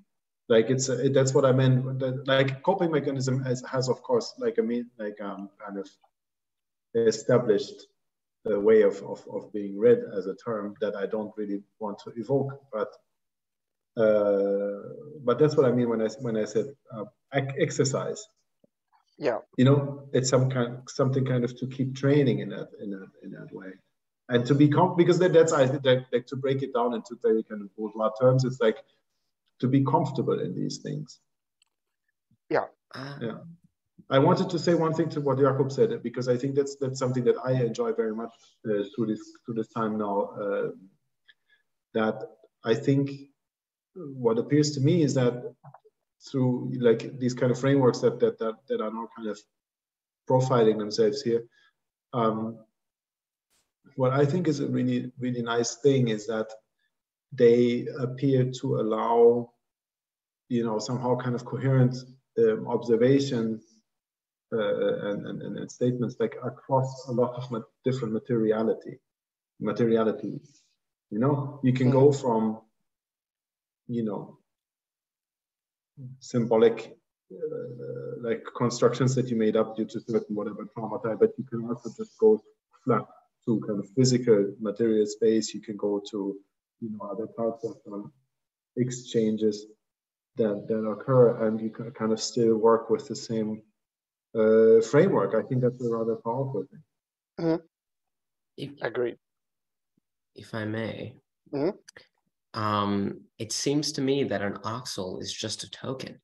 like it's a, that's what I meant. Like coping mechanism has has of course like a mean like um kind of established a way of, of of being read as a term that I don't really want to evoke, but uh, but that's what I mean when I when I said uh, exercise yeah. You know it's some kind something kind of to keep training in that in that in that way. And to be comp because that, that's i think that like to break it down into very kind of bourgeois terms it's like to be comfortable in these things. Yeah. Yeah. I wanted to say one thing to what jakob said because i think that's that's something that i enjoy very much uh, through this through this time now uh, that i think what appears to me is that through like these kind of frameworks that that that, that are now kind of profiling themselves here. Um, what I think is a really really nice thing is that they appear to allow you know, somehow kind of coherent um, observations uh, and, and, and, statements like across a lot of ma different materiality, materialities. You know, you can go from, you know, symbolic uh, like constructions that you made up due to certain whatever trauma type, but you can also just go flat to kind of physical material space. You can go to, you know, other types of um, exchanges that, that occur and you can kind of still work with the same uh, framework. I think that's a rather powerful thing. Mm-hmm. If, Agreed. If I may, mm-hmm. Um, it seems to me that an oxel is just a token.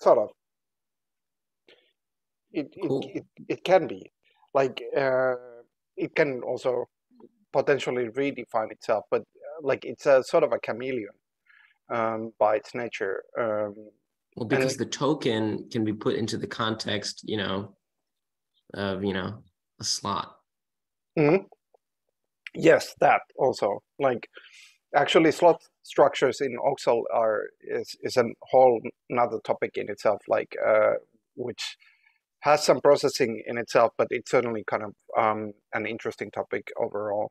Sort of. It, cool. it, it, it can be. Like, uh, it can also potentially redefine itself, but uh, like it's a sort of a chameleon um, by its nature. Um, well, because and, the token can be put into the context, you know, of you know a slot. Mm-hmm. Yes, that also. Like, actually, slot structures in Oxel are is is a whole another topic in itself. Like, uh, which has some processing in itself, but it's certainly kind of um, an interesting topic overall.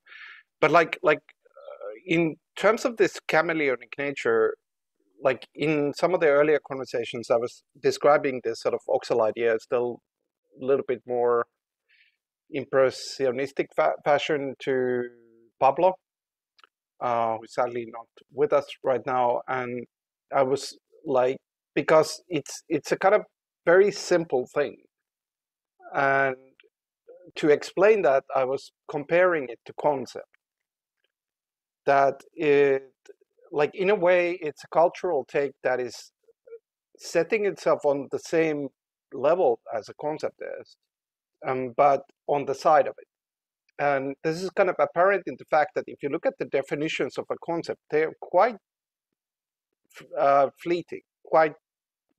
But like like uh, in terms of this chameleonic nature, like in some of the earlier conversations, I was describing this sort of oxel idea still a little bit more impressionistic fa- fashion to Pablo, uh, who's sadly not with us right now. And I was like, because it's it's a kind of very simple thing, and to explain that, I was comparing it to concept. That it like in a way it's a cultural take that is setting itself on the same level as a concept is um, but on the side of it and this is kind of apparent in the fact that if you look at the definitions of a concept they're quite uh, fleeting quite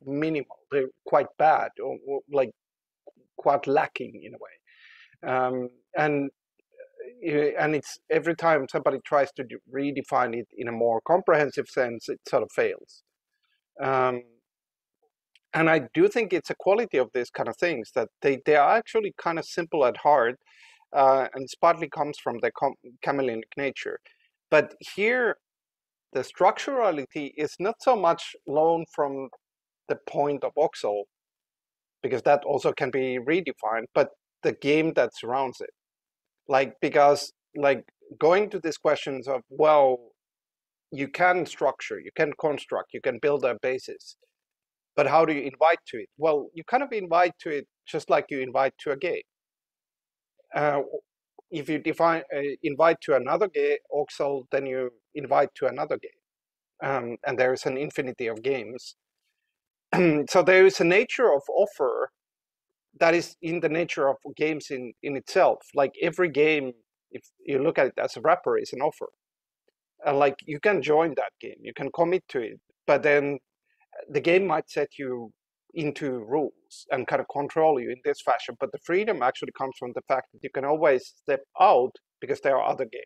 minimal they're quite bad or, or, like quite lacking in a way um, and and it's every time somebody tries to redefine it in a more comprehensive sense, it sort of fails. Um, and I do think it's a quality of these kind of things that they, they are actually kind of simple at heart, uh, and partly comes from the chameleonic nature. But here, the structurality is not so much loan from the point of Oxel, because that also can be redefined, but the game that surrounds it like because like going to these questions of well you can structure you can construct you can build a basis but how do you invite to it well you kind of invite to it just like you invite to a game uh, if you define uh, invite to another game oxel then you invite to another game um, and there is an infinity of games (clears throat) so there is a nature of offer that is in the nature of games in, in itself. Like every game, if you look at it as a wrapper, is an offer. And like you can join that game, you can commit to it, but then the game might set you into rules and kind of control you in this fashion. But the freedom actually comes from the fact that you can always step out because there are other games.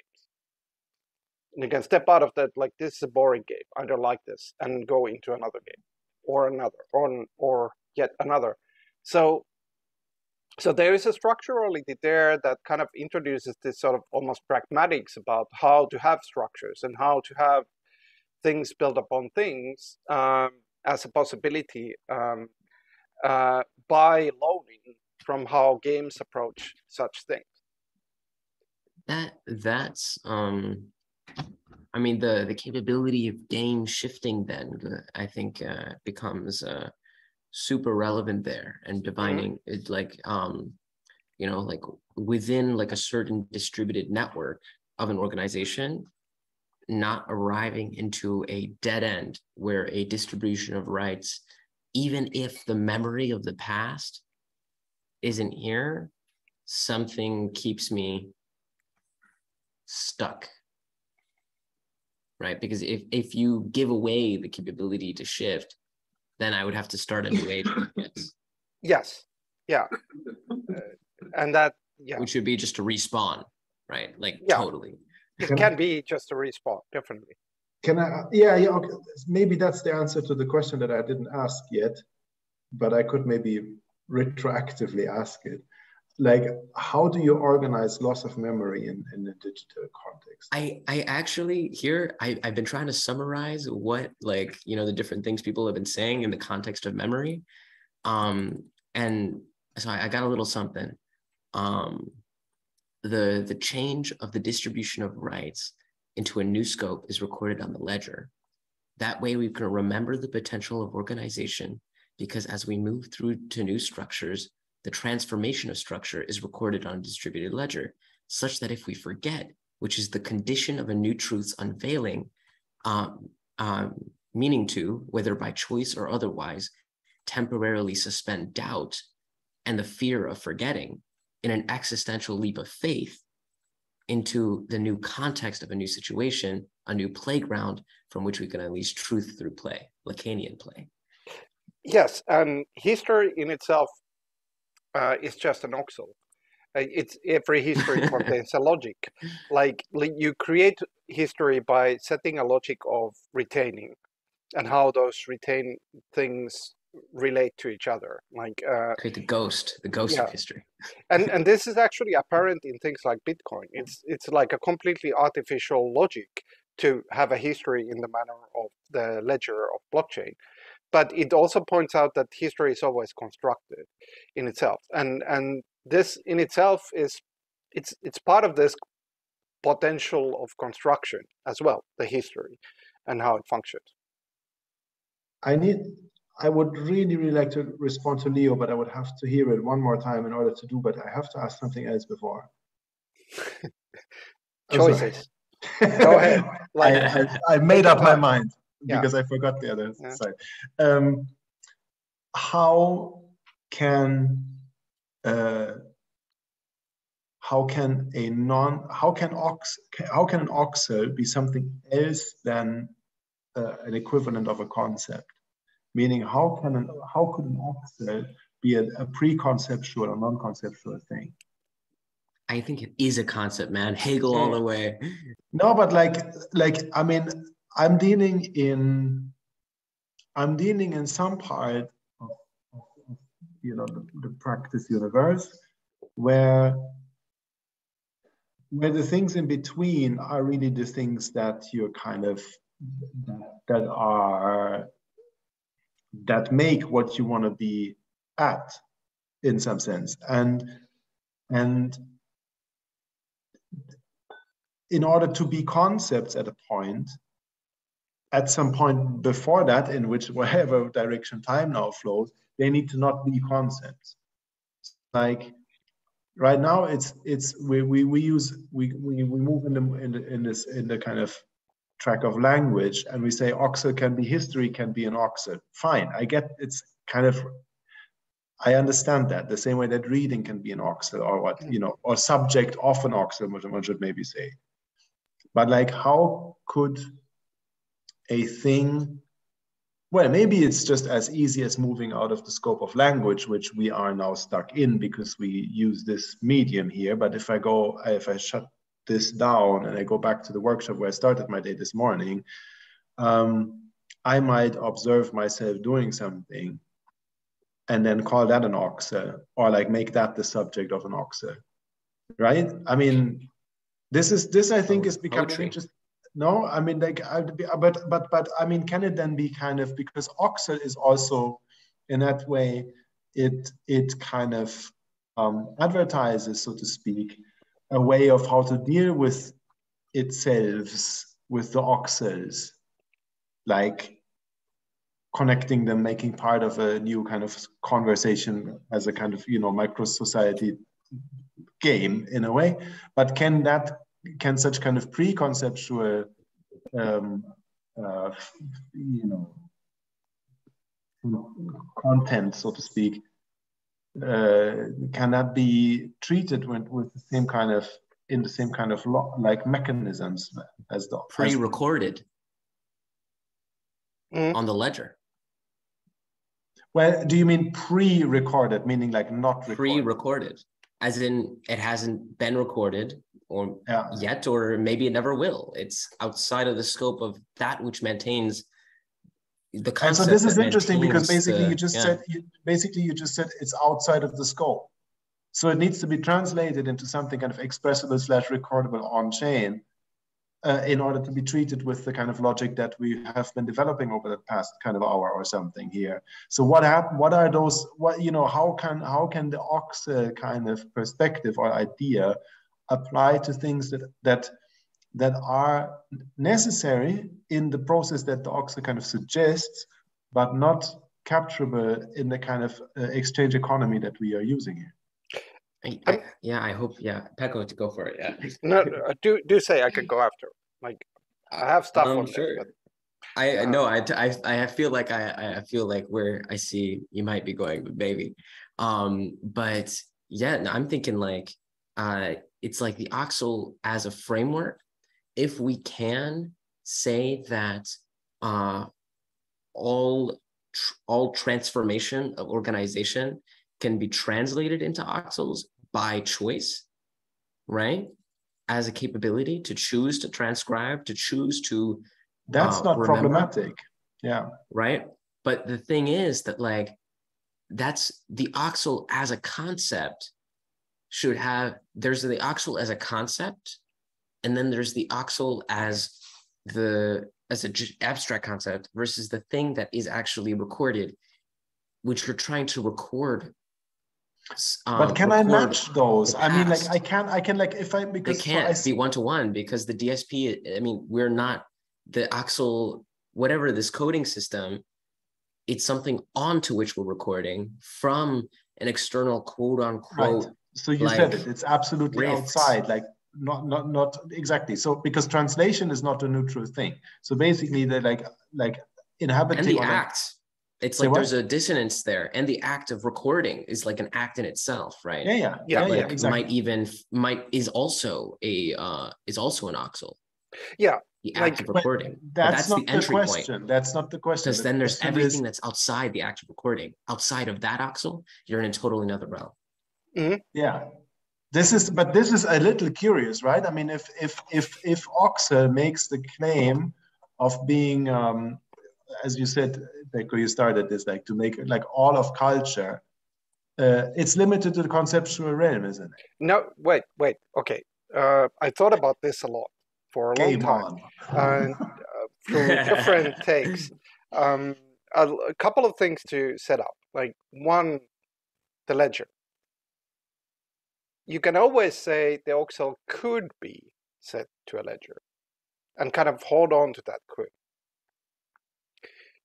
And you can step out of that, like this is a boring game. I don't like this, and go into another game, or another, or or yet another. So so there is a structurality there that kind of introduces this sort of almost pragmatics about how to have structures and how to have things built upon things um, as a possibility um, uh, by loaning from how games approach such things. That that's um, I mean the the capability of game shifting then I think uh, becomes uh, super relevant there and defining mm-hmm. it like um you know like within like a certain distributed network of an organization not arriving into a dead end where a distribution of rights even if the memory of the past isn't here something keeps me stuck right because if if you give away the capability to shift then I would have to start a new age. (laughs) Yes. Yeah. Uh, and that, yeah. Which would be just to respawn, right? Like yeah. totally. It can be just a respawn, definitely. can I? Yeah, yeah. Okay. Maybe that's the answer to the question that I didn't ask yet, but I could maybe retroactively ask it. Like, how do you organize loss of memory in, in a digital context? I I actually here I I've been trying to summarize what like you know the different things people have been saying in the context of memory, um, and so I, I got a little something. Um, the the change of the distribution of rights into a new scope is recorded on the ledger. That way we can remember the potential of organization because as we move through to new structures, the transformation of structure is recorded on a distributed ledger, such that if we forget, which is the condition of a new truth's unveiling, um, um, meaning to, whether by choice or otherwise, temporarily suspend doubt and the fear of forgetting in an existential leap of faith, into the new context of a new situation, a new playground from which we can unleash truth through play, Lacanian play. Yes, and history in itself uh, is just an oxel. Uh, it's every history (laughs) contains a logic. Like you create history by setting a logic of retaining, and how those retain things relate to each other like uh, create the ghost the ghost yeah. of history. (laughs) And and this is actually apparent in things like bitcoin. It's it's like a completely artificial logic to have a history in the manner of the ledger of blockchain. But it also points out that history is always constructed in itself. And and this in itself is it's it's part of this potential of construction as well the history and how it functions. I need I would really, really like to respond to Leo, but I would have to hear it one more time in order to do. But I have to ask something else before. (laughs) Choices. (laughs) Go ahead. Like, I, I, I made up my mind yeah. because I forgot the other yeah. side. Um, how can uh, how can a non how can ox how can an oxel be something else than uh, an equivalent of a concept? Meaning, how can an how could an oxel be a, a pre-conceptual or non-conceptual thing? I think it is a concept, man. Hegel all the way. No, but like, like I mean, I'm dealing in, I'm dealing in some part of, of, of you know the, the practice universe where where the things in between are really the things that you're kind of that, that are that make what you want to be at in some sense. And and in order to be concepts at a point at some point before that in which whatever direction time now flows they need to not be concepts. Like right now it's it's we we, we use we, we we move in the in, the, in this in the kind of track of language and we say oxel can be history can be an oxel fine i get it's kind of i understand that the same way that reading can be an oxel or what you know or subject of an oxel one should maybe say. But like how could a thing well maybe it's just as easy as moving out of the scope of language which we are now stuck in because we use this medium here but if i go if i shut this down and I go back to the workshop where I started my day this morning, um, I might observe myself doing something and then call that an oxel or like make that the subject of an oxel, right? I mean, this is this I think is becoming interesting. no. I mean, like, I, but but but I mean, can it then be kind of because oxel is also in that way it it kind of um, advertises, so to speak, a way of how to deal with itself, with the oxels, like connecting them, making part of a new kind of conversation as a kind of, you know, micro society game in a way. But can that, can such kind of pre-conceptual, um, uh, you know, content, so to speak, uh, can be treated with, with the same kind of in the same kind of lo- like mechanisms as the pre-recorded mm. on the ledger well do you mean pre-recorded meaning like not recorded? pre-recorded as in it hasn't been recorded or Yeah. yet, or maybe it never will. It's outside of the scope of that which maintains the And so this is interesting because basically the- you just yeah. said you, basically you just said it's outside of the scope. So it needs to be translated into something kind of expressible slash recordable on chain uh, in order to be treated with the kind of logic that we have been developing over the past kind of hour or something here. So what happened? What are those? What you know? How can how can the Oxel kind of perspective or idea apply to things that that that are necessary in the process that the Oxel kind of suggests, but not capturable in the kind of uh, exchange economy that we are using here. I, I, yeah, I hope. Yeah, Pekko to go for it. Yeah. (laughs) No, no, do do say I could go after. Like I have stuff Um, on this, but I I Uh, know I, I I feel like I I feel like where I see you might be going but maybe, um but yeah no, I'm thinking like uh it's like the oxel as a framework if we can say that uh all tr- all transformation of organization can be translated into oxels by choice right as a capability to choose to transcribe to choose to That's Uh, not remember? problematic. Yeah. right? But the thing is that like that's the oxel as a concept should have there's the oxel as a concept, and then there's the oxel as the as a j- abstract concept versus the thing that is actually recorded, which you're trying to record. s- But um, can I match those? I mean, like. I can, I can, like if I because I can't see- be one to one because the DSP, I mean, we're not the Oxel, whatever this coding system, it's something onto which we're recording from an external quote unquote. So you said it. It's absolutely riffs. outside. Like not, not, not exactly. So because translation is not a neutral thing. So basically, the like, like inhabiting And the or, like, act, it's like what? there's a dissonance there. And the act of recording is like an act in itself, right? Yeah, yeah, Yeah, yeah, yeah, like exactly. might even might is also a uh is also an oxel. Yeah, The like- act of recording. But That's, that's not the the, entry point. question. That's not the question. Because then there's everything is- that's outside the act of recording. Outside of that oxel, you're in a totally another realm. Yeah. This is, but this is a little curious, right? I mean, if if if if Oxel makes the claim of being, um, as you said, Pekko, you started this like to make like all of culture, uh, it's limited to the conceptual realm, isn't it? no, wait, wait. Okay, uh, I thought about this a lot for a long time. and uh, through (laughs) different takes. Um, a, a couple of things to set up. Like one, the ledger. You can always say the oxel could be set to a ledger, and kind of hold on to that could.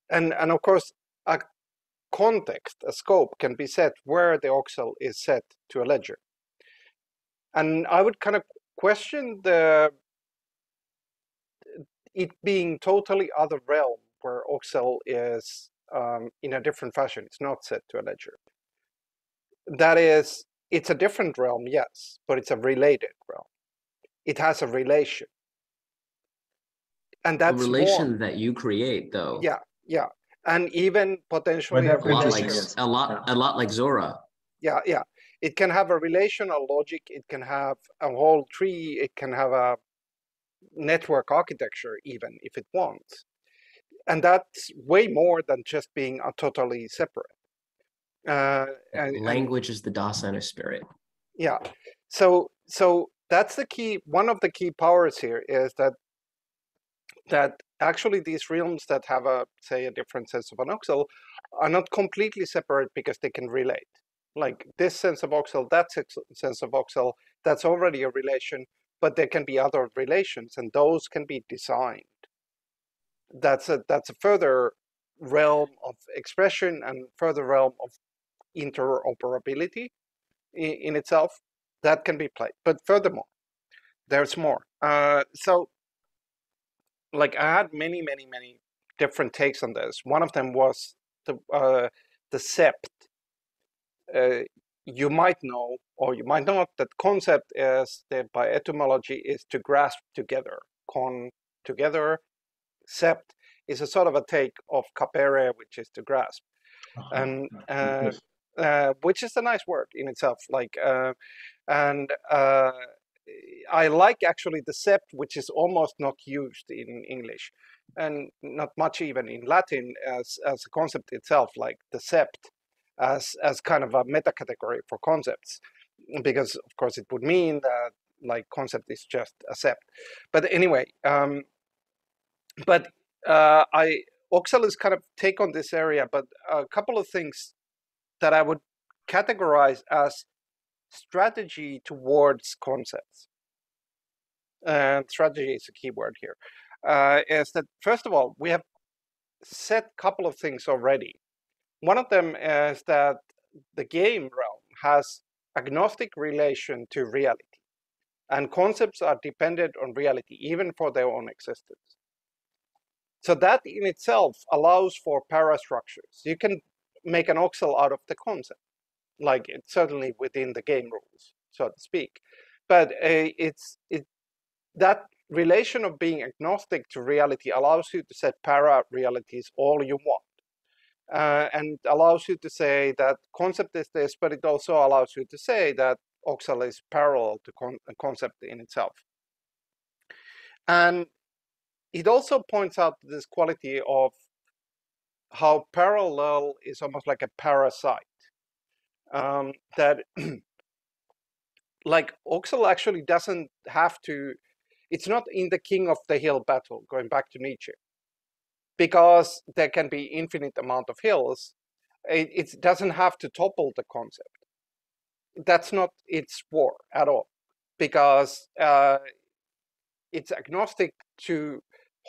And and of course, a context, a scope can be set where the oxel is set to a ledger. And I would kind of question the it being totally other realm where Oxel is um, in a different fashion. It's not set to a ledger. That is, it's a different realm, yes, but it's a related realm. It has a relation, and that's The that's relation more, that you create, though. yeah, yeah, and even potentially a A lot like a lot, a lot like Zora. Yeah, yeah. It can have a relational logic. It can have a whole tree. It can have a network architecture, even if it wants. And that's way more than just being a totally separate. Uh, and, and Language is the Dasana spirit. yeah, so so that's the key. One of the key powers here is that that actually these realms that have a say a different sense of an oxel are not completely separate because they can relate. Like this sense of oxel, that sense of oxel, that's already a relation, but there can be other relations, and those can be designed. That's a that's a further realm of expression and further realm of interoperability in, in itself that can be played. But furthermore, there's more. Uh, so, like I had many, many, many different takes on this. One of them was the uh, the sept. Uh, you might know, or you might not, that concept is that by etymology is to grasp together. Con together, sept is a sort of a take of capere, which is to grasp. Uh-huh. And uh, uh, which is a nice word in itself. Like, uh, and uh, I like actually the sept, which is almost not used in English, and not much even in Latin as as a concept itself. Like the sept, as as kind of a meta category for concepts, because of course it would mean that like concept is just a sept. But anyway, um, but uh, I Oxel is kind of take on this area, but a couple of things that I would categorize as strategy towards concepts. And strategy is a key word here. Uh, is that first of all we have set a couple of things already. One of them is that the game realm has agnostic relation to reality, and concepts are dependent on reality even for their own existence. So that in itself allows for parastructures. You can make an oxel out of the concept, like it's certainly within the game rules, so to speak. But uh, it's it that relation of being agnostic to reality allows you to set para realities all you want. Uh, and allows you to say that concept is this, but it also allows you to say that oxel is parallel to con concept in itself. And it also points out this quality of how parallel is almost like a parasite. Um, that (clears throat) like Oxel actually doesn't have to, it's not in the king of the hill battle, going back to Nietzsche, because there can be infinite amount of hills. It, it doesn't have to topple the concept. That's not its war at all, because uh, it's agnostic to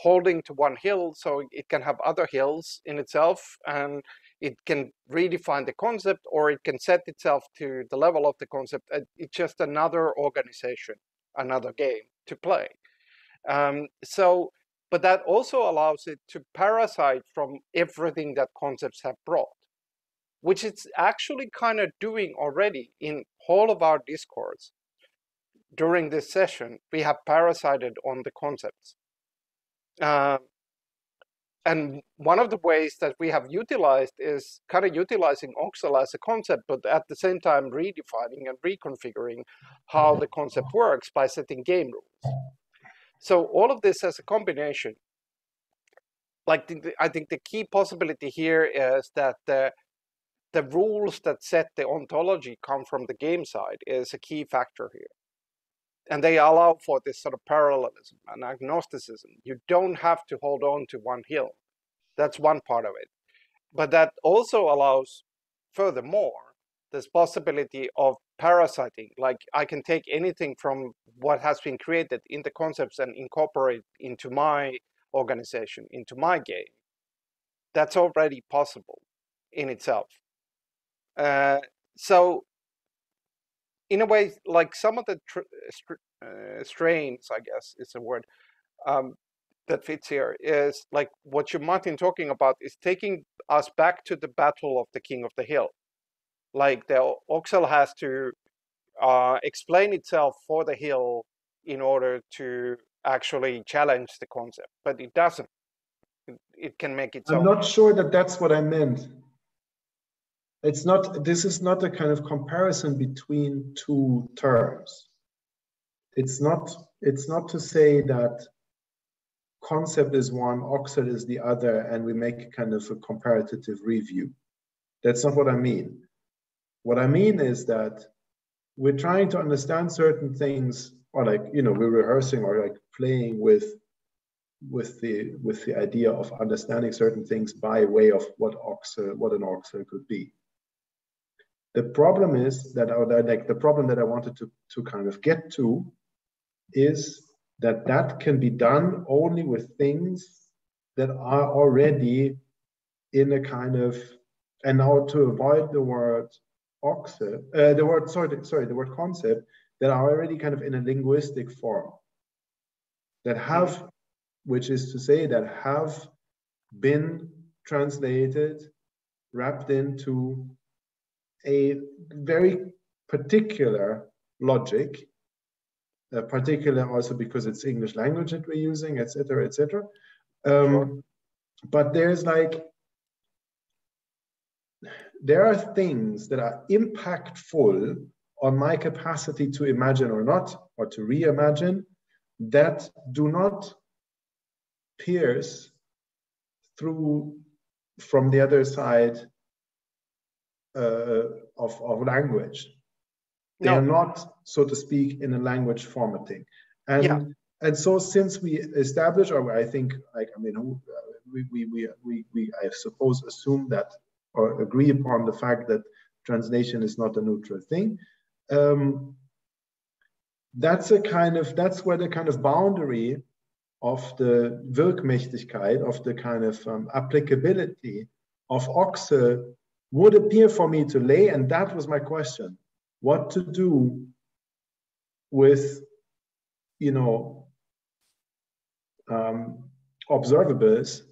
holding to one hill so it can have other hills in itself and it can redefine the concept or it can set itself to the level of the concept it's just another organization another game to play. Um, so but that also allows it to parasite from everything that concepts have brought which it's actually kind of doing already in all of our discourse. During this session we have parasited on the concepts uh, and one of the ways that we have utilized is kind of utilizing Oxel as a concept, but at the same time redefining and reconfiguring how the concept works by setting game rules. So all of this as a combination, like the, I think the key possibility here is that the the rules that set the ontology come from the game side is a key factor here and they allow for this sort of parallelism and agnosticism. You don't have to hold on to one hill. That's one part of it. But that also allows, furthermore, this possibility of parasiting. Like I can take anything from what has been created in the concepts and incorporate into my organization, into my game. That's already possible in itself. Uh, so in a way, like some of the uh, strains, I guess is a word um, that fits here, is like what you Martin talking about is taking us back to the battle of the King of the Hill. Like the Oxel has to uh, explain itself for the hill in order to actually challenge the concept, but it doesn't. It, it can make its I'm own. not sure that that's what I meant it's not this is not a kind of comparison between two terms. It's not it's not to say that concept is one oxel is the other and we make kind of a comparative review. That's not what i mean. What i mean is that we're trying to understand certain things or like you know we're rehearsing or like playing with with the with the idea of understanding certain things by way of what oxel what an oxel could be the problem is that, like the problem that I wanted to, to kind of get to is that that can be done only with things that are already in a kind of, and now to avoid the word oxel, uh, the word, sorry, sorry, the word concept, that are already kind of in a linguistic form, that have, which is to say that have been translated, wrapped into a very particular logic, uh, particular also because it's English language that we're using, etc., etc. Um, But there's like there are things that are impactful on my capacity to imagine or not, or to reimagine, that do not pierce through from the other side uh, of, of language. They no. are not, so to speak, in a language formatting. And yeah. and so since we establish, or I think, like I mean, we we we we, we I suppose assume that or agree upon the fact that translation is not a neutral thing. Um, that's a kind of that's where the kind of boundary of the Wirkmächtigkeit, of the kind of um, applicability of Oxel would appear for me to lay. And that was my question what to do with, you know, um, observables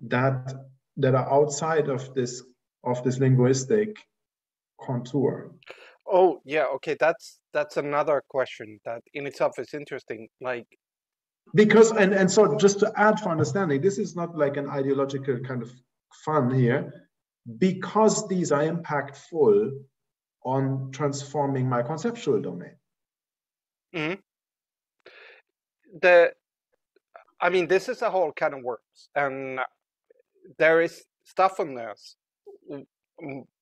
that that are outside of this of this linguistic contour oh yeah okay that's that's another question that in itself is interesting like because and and so just to add for understanding this is not like an ideological kind of fun here because these are impactful on transforming my conceptual domain mm-hmm. the i mean this is a whole kind of works and there is stuff on this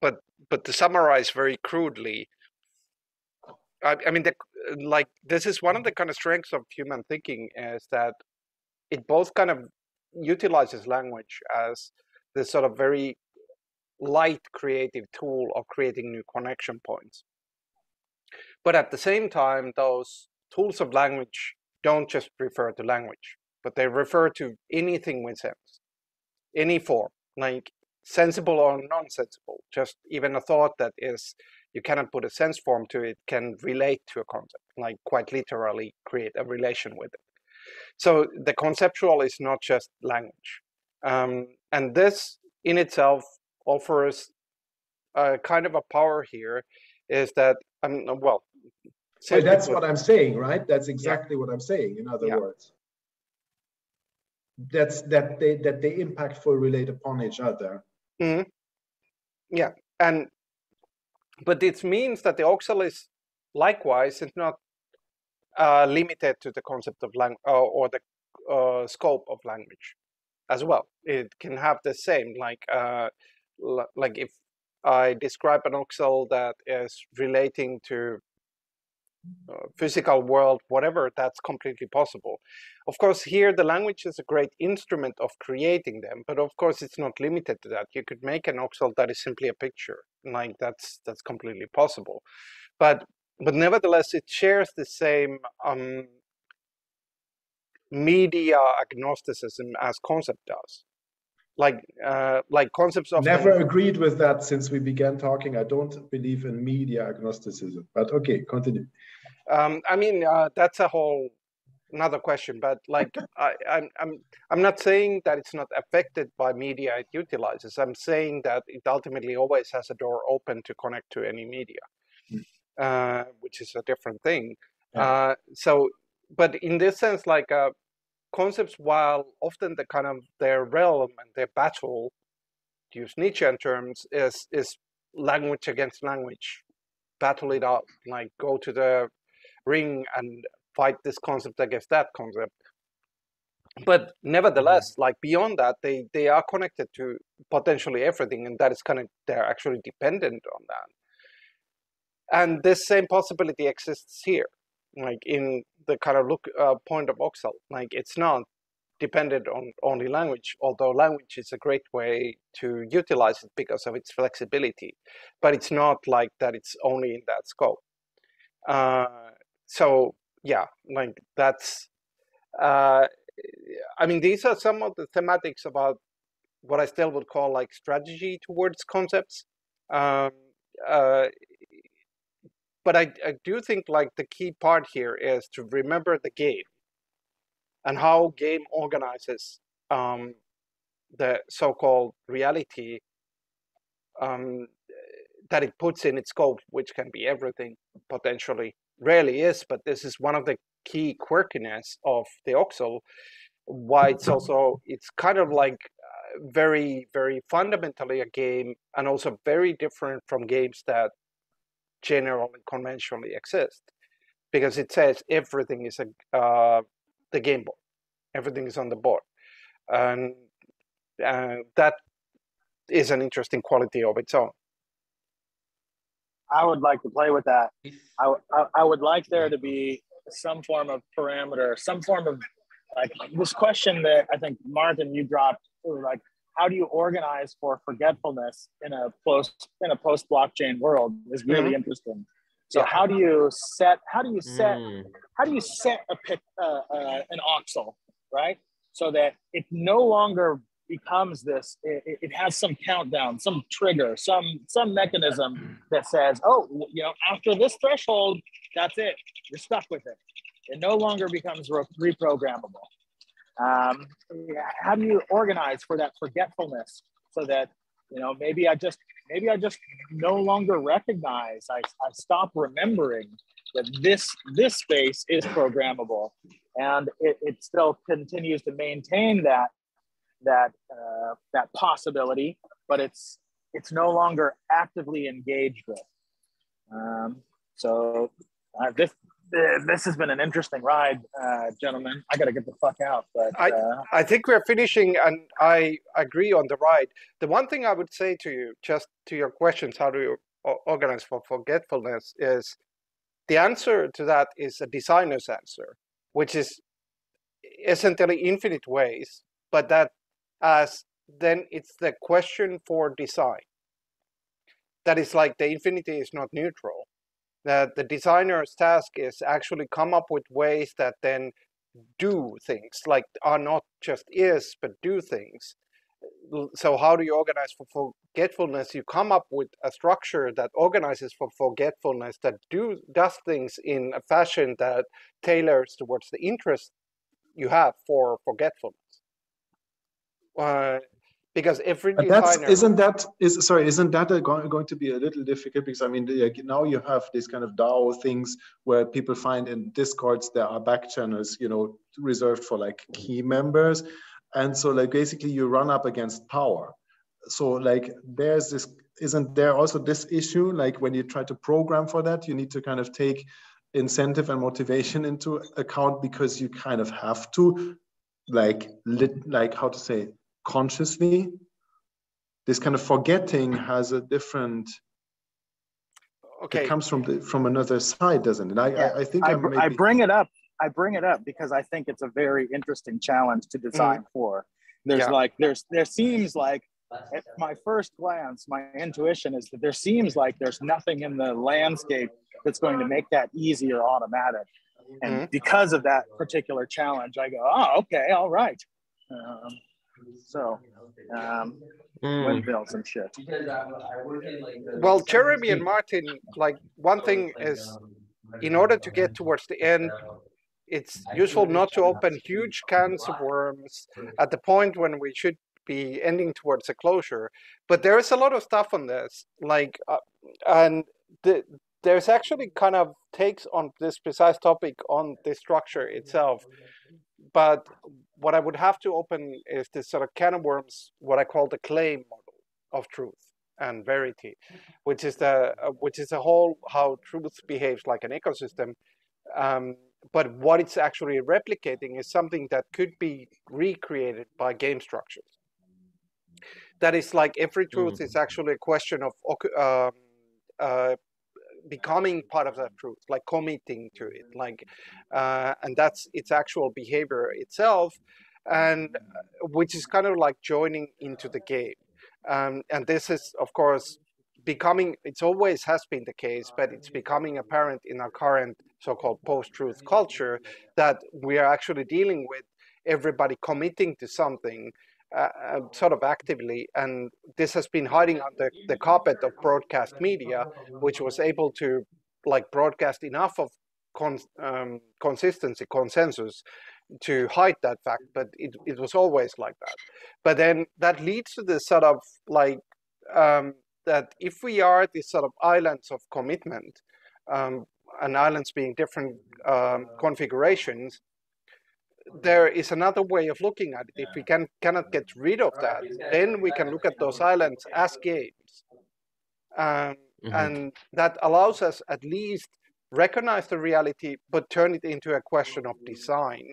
but but to summarize very crudely I, I mean, the, like this is one of the kind of strengths of human thinking is that it both kind of utilizes language as this sort of very light creative tool of creating new connection points. But at the same time, those tools of language don't just refer to language, but they refer to anything with sense, any form, like sensible or non-sensible, just even a thought that is you cannot put a sense form to it can relate to a concept like quite literally create a relation with it. So the conceptual is not just language. Um, and this in itself offers a kind of a power here is that um, well so that's what i'm saying right that's exactly yeah. what i'm saying in other yeah. words that's that they that they impactful relate upon each other mm-hmm. yeah and but it means that the Oxel is likewise is not uh, limited to the concept of language uh, or the uh, scope of language as well. It can have the same, like uh, like if I describe an Oxel that is relating to uh, physical world, whatever, that's completely possible. Of course, here the language is a great instrument of creating them, but of course it's not limited to that. You could make an Oxel that is simply a picture, like that's that's completely possible. But but nevertheless, it shares the same um, media agnosticism as concept does like uh, like concepts of never agreed with that since we began talking i don't believe in media agnosticism but okay continue um, i mean uh, that's a whole another question but like (laughs) I, I'm, I'm i'm not saying that it's not affected by media it utilizes i'm saying that it ultimately always has a door open to connect to any media mm. uh, which is a different thing yeah. Uh, so but in this sense like uh, concepts, while often the kind of their realm and their battle, to use Nietzschean terms, is is language against language, battle it out, like go to the ring and fight this concept against that concept. But nevertheless, mm-hmm. like beyond that, they they are connected to potentially everything, and that is kind of they're actually dependent on that. And this same possibility exists here, like in the kind of look uh, point of Oxel. Like it's not dependent on only language, although language is a great way to utilize it because of its flexibility. But it's not like that it's only in that scope. Uh, so yeah, like that's. Uh, I mean, these are some of the thematics about what I still would call like strategy towards concepts. Um, uh, but I, I do think like the key part here is to remember the game and how game organizes um, the so-called reality um, that it puts in its scope, which can be everything potentially. Rarely is, but this is one of the key quirkiness of the Oxel. Why it's also it's kind of like uh, very, very fundamentally a game and also very different from games that generally conventionally exist because it says everything is a uh, the game board, everything is on the board, and uh, that is an interesting quality of its own. I would like to play with that. I, I, I would like there to be some form of parameter, some form of like this question that I think Martin you dropped like how do you organize for forgetfulness in a post in a post blockchain world is really mm-hmm. interesting. So yeah. how do you set how do you set mm. how do you set a pick uh, uh, an oxel right so that it no longer becomes this it, it, has some countdown some trigger some some mechanism that says oh you know after this threshold that's it you're stuck with it it no longer becomes re- reprogrammable um, how do you organize for that forgetfulness so that you know maybe i just maybe i just no longer recognize i, I stop remembering that this this space is programmable and it, it still continues to maintain that that uh, that possibility but it's it's no longer actively engaged with. Um, so uh, this this has been an interesting ride, uh, gentlemen. I got to get the fuck out. But I, uh, I think we're finishing, and I agree on the ride. The one thing I would say to you, just to your questions, how do you organize for forgetfulness, is the answer to that is a designer's answer, which is essentially infinite ways, but that as then it's the question for design. That is like the infinity is not neutral that the designer's task is actually come up with ways that then do things like are not just is but do things. So how do you organize for forgetfulness? You come up with a structure that organizes for forgetfulness that do does things in a fashion that tailors towards the interest you have for forgetfulness. Uh, because every but that's isn't that is sorry isn't that going, going to be a little difficult? Because i mean like now you have these kind of dao things where people find in discords there are back channels you know reserved for like key members. And so like basically you run up against power. So like there's this isn't there also this issue? Like when you try to program for that you need to kind of take incentive and motivation into account because you kind of have to like lit, like how to say consciously this kind of forgetting has a different okay it comes from the from another side doesn't it i yeah. I, I, think I, maybe... I, bring it up i bring it up because i think it's a very interesting challenge to design mm. for there's yeah. like there's there seems like at my first glance my intuition is that there seems like there's nothing in the landscape that's going to make that easy or automatic and mm-hmm. because of that particular challenge i go oh okay all right um, so, um, mm. windmills and shit. Well, Jeremy and Martin, like one thing is, in order to get towards the end, it's useful not to open huge cans of worms at the point when we should be ending towards a closure. But there is a lot of stuff on this, like, uh, and the, there's actually kind of takes on this precise topic on the structure itself. But what I would have to open is this sort of can of worms, what I call the claim model of truth and verity, which is the uh, which is a whole how truth behaves like an ecosystem. Um, but what it's actually replicating is something that could be recreated by game structures. That is like every truth mm. is actually a question of um, uh, becoming part of that truth, like committing to it, like, uh, and that's its actual behavior itself, and uh, which is kind of like joining into the game. Um, and this is, of course, becoming. It's always has been the case, but it's becoming apparent in our current so-called post-truth culture that we are actually dealing with everybody committing to something uh, uh, sort of actively, and this has been hiding under the carpet of broadcast media, which was able to like broadcast enough of con- um, consistency, consensus to hide that fact, but it, it was always like that. But then that leads to this sort of like um, that if we are these sort of islands of commitment, um, and islands being different um, configurations, there is another way of looking at it. If we can cannot get rid of that, then we can look at those islands as games, um, mm-hmm. and that allows us at least recognize the reality, but turn it into a question of design,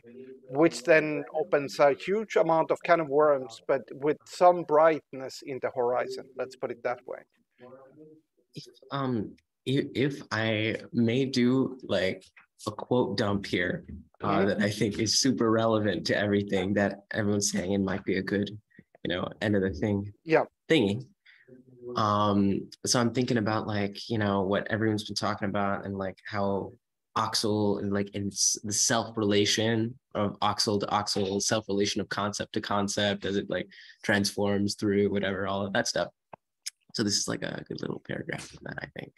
which then opens a huge amount of can of worms, but with some brightness in the horizon. Let's put it that way. If, um, if, if I may do like a quote dump here uh, that I think is super relevant to everything that everyone's saying and might be a good, you know, end of the thing. Yeah. Thingy. Um, so I'm thinking about like, you know, what everyone's been talking about and like how oxel and like in the self relation of oxel to oxel, self relation of concept to concept as it like transforms through whatever, all of that stuff. So this is like a good little paragraph of that, I think.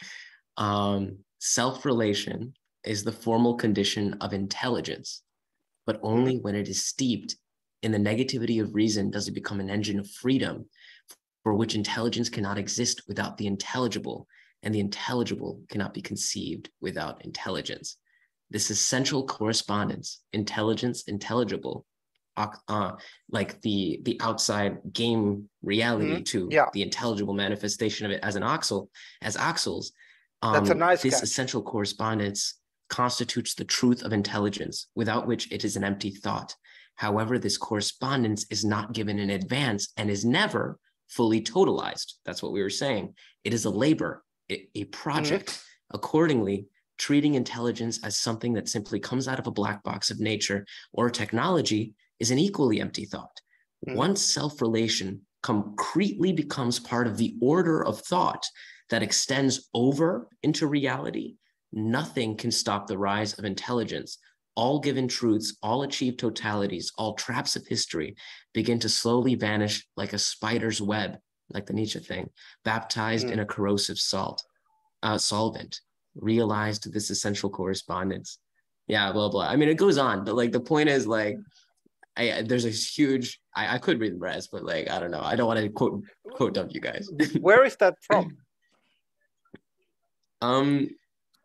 Um, self relation is the formal condition of intelligence, but only when it is steeped in the negativity of reason does it become an engine of freedom for which intelligence cannot exist without the intelligible, and the intelligible cannot be conceived without intelligence. This essential correspondence, intelligence, intelligible, uh, like the the outside game reality mm-hmm. to yeah. the intelligible manifestation of it as an oxel, as oxels. Um, That's a nice. This catch. essential correspondence constitutes the truth of intelligence, without which it is an empty thought. However, this correspondence is not given in advance and is never fully totalized. That's what we were saying. It is a labor, a project. Mm-hmm. Accordingly, treating intelligence as something that simply comes out of a black box of nature or technology is an equally empty thought. Mm-hmm. Once self relation concretely becomes part of the order of thought that extends over into reality, nothing can stop the rise of intelligence all given truths, all achieved totalities, all traps of history begin to slowly vanish like a spider's web, like the Nietzsche thing, baptized mm. in a corrosive salt, uh, solvent, realized this essential correspondence. Yeah, blah, blah. I mean, it goes on, but like the point is like, I, there's a huge, I, I could read the rest, but like, I don't know. I don't want to quote, quote dump you guys. Where is that from? (laughs) um,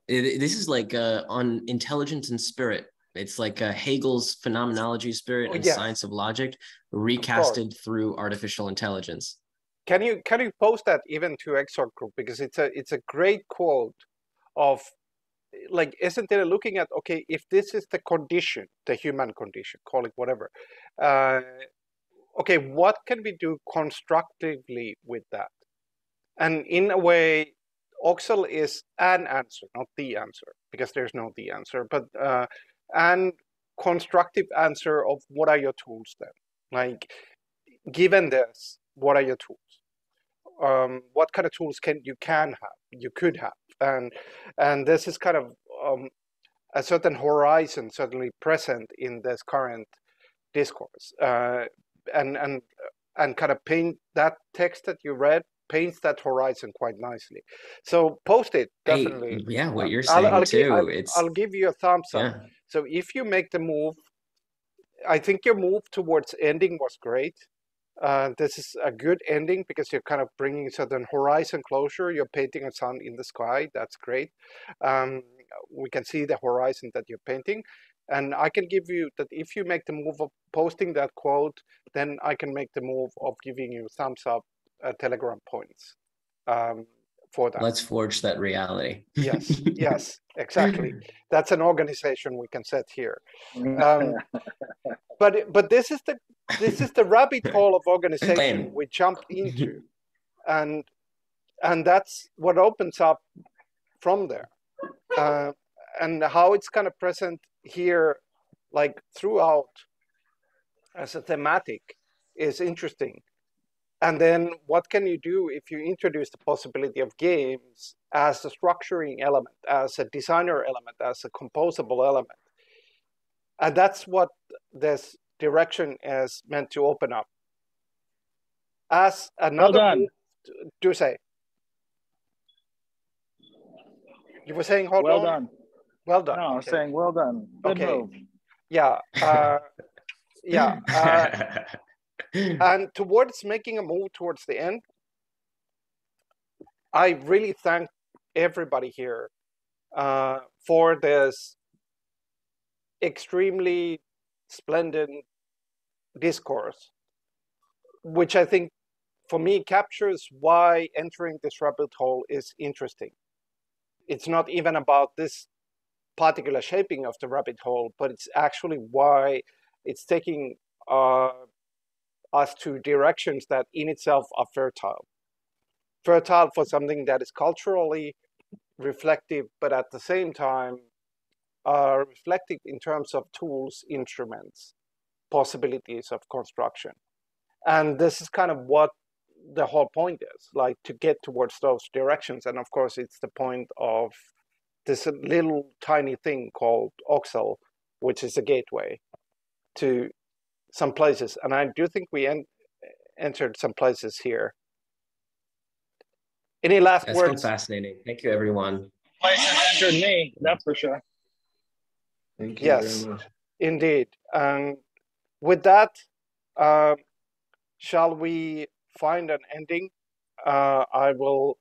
it, this is like uh, on intelligence and spirit. It's like uh, Hegel's phenomenology spirit oh, and science of logic recasted through artificial intelligence. Can you can you post that even to XORG group? Because it's a it's a great quote of like isn't there looking at okay if this is the condition the human condition call it whatever uh, okay what can we do constructively with that? And in a way oxel is an answer not the answer because there's no the answer but uh, and constructive answer of what are your tools then? Like given this what are your tools? Um, what kind of tools can you can have you could have and and this is kind of um, a certain horizon certainly present in this current discourse uh, and and and kind of paint that text that you read paints that horizon quite nicely so post it definitely hey, yeah what you're saying I'll, I'll too I'll, it's I'll give you a thumbs up yeah so if you make the move, I think your move towards ending was great. Uh, this is a good ending because you're kind of bringing certain horizon closure. You're painting a sun in the sky. That's great. Um, we can see the horizon that you're painting. And I can give you that if you make the move of posting that quote, then I can make the move of giving you thumbs up uh, Telegram points. Um, for that. Let's forge that reality. yes, (laughs) yes, exactly. That's an organization we can set here. Um, (laughs) but but this is the this is the rabbit (laughs) hole of organization we jump into, and and that's what opens up from there, uh, and how it's kind of present here, like throughout as a thematic, is interesting and then what can you do if you introduce the possibility of games as a structuring element, as a designer element, as a composable element? And that's what this direction is meant to open up. As another well move, do say. You were saying hold well on. done. Well done. No, I was okay. saying well done. Good okay. Move. Yeah. Uh, yeah. Uh, (laughs) (laughs) and towards making a move towards the end, I really thank everybody here uh, for this extremely splendid discourse, which I think for me captures why entering this rabbit hole is interesting. It's not even about this particular shaping of the rabbit hole, but it's actually why it's taking uh, us to directions that in itself are fertile. Fertile for something that is culturally reflective, but at the same time, uh, reflective in terms of tools, instruments, possibilities of construction. And this is kind of what the whole point is like to get towards those directions. And of course, it's the point of this little tiny thing called Oxel, which is a gateway to some places. And I do think we en- entered some places here. Any last That's words? fascinating. Thank you, everyone. Places entered me, that's for sure. Thank you Yes. very much. Indeed. And with that, uh, shall we find an ending? Uh, I will,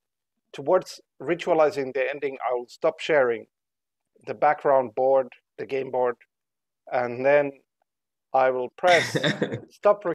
towards ritualizing the ending, I will stop sharing the background board, the game board, and then I will press (laughs) stop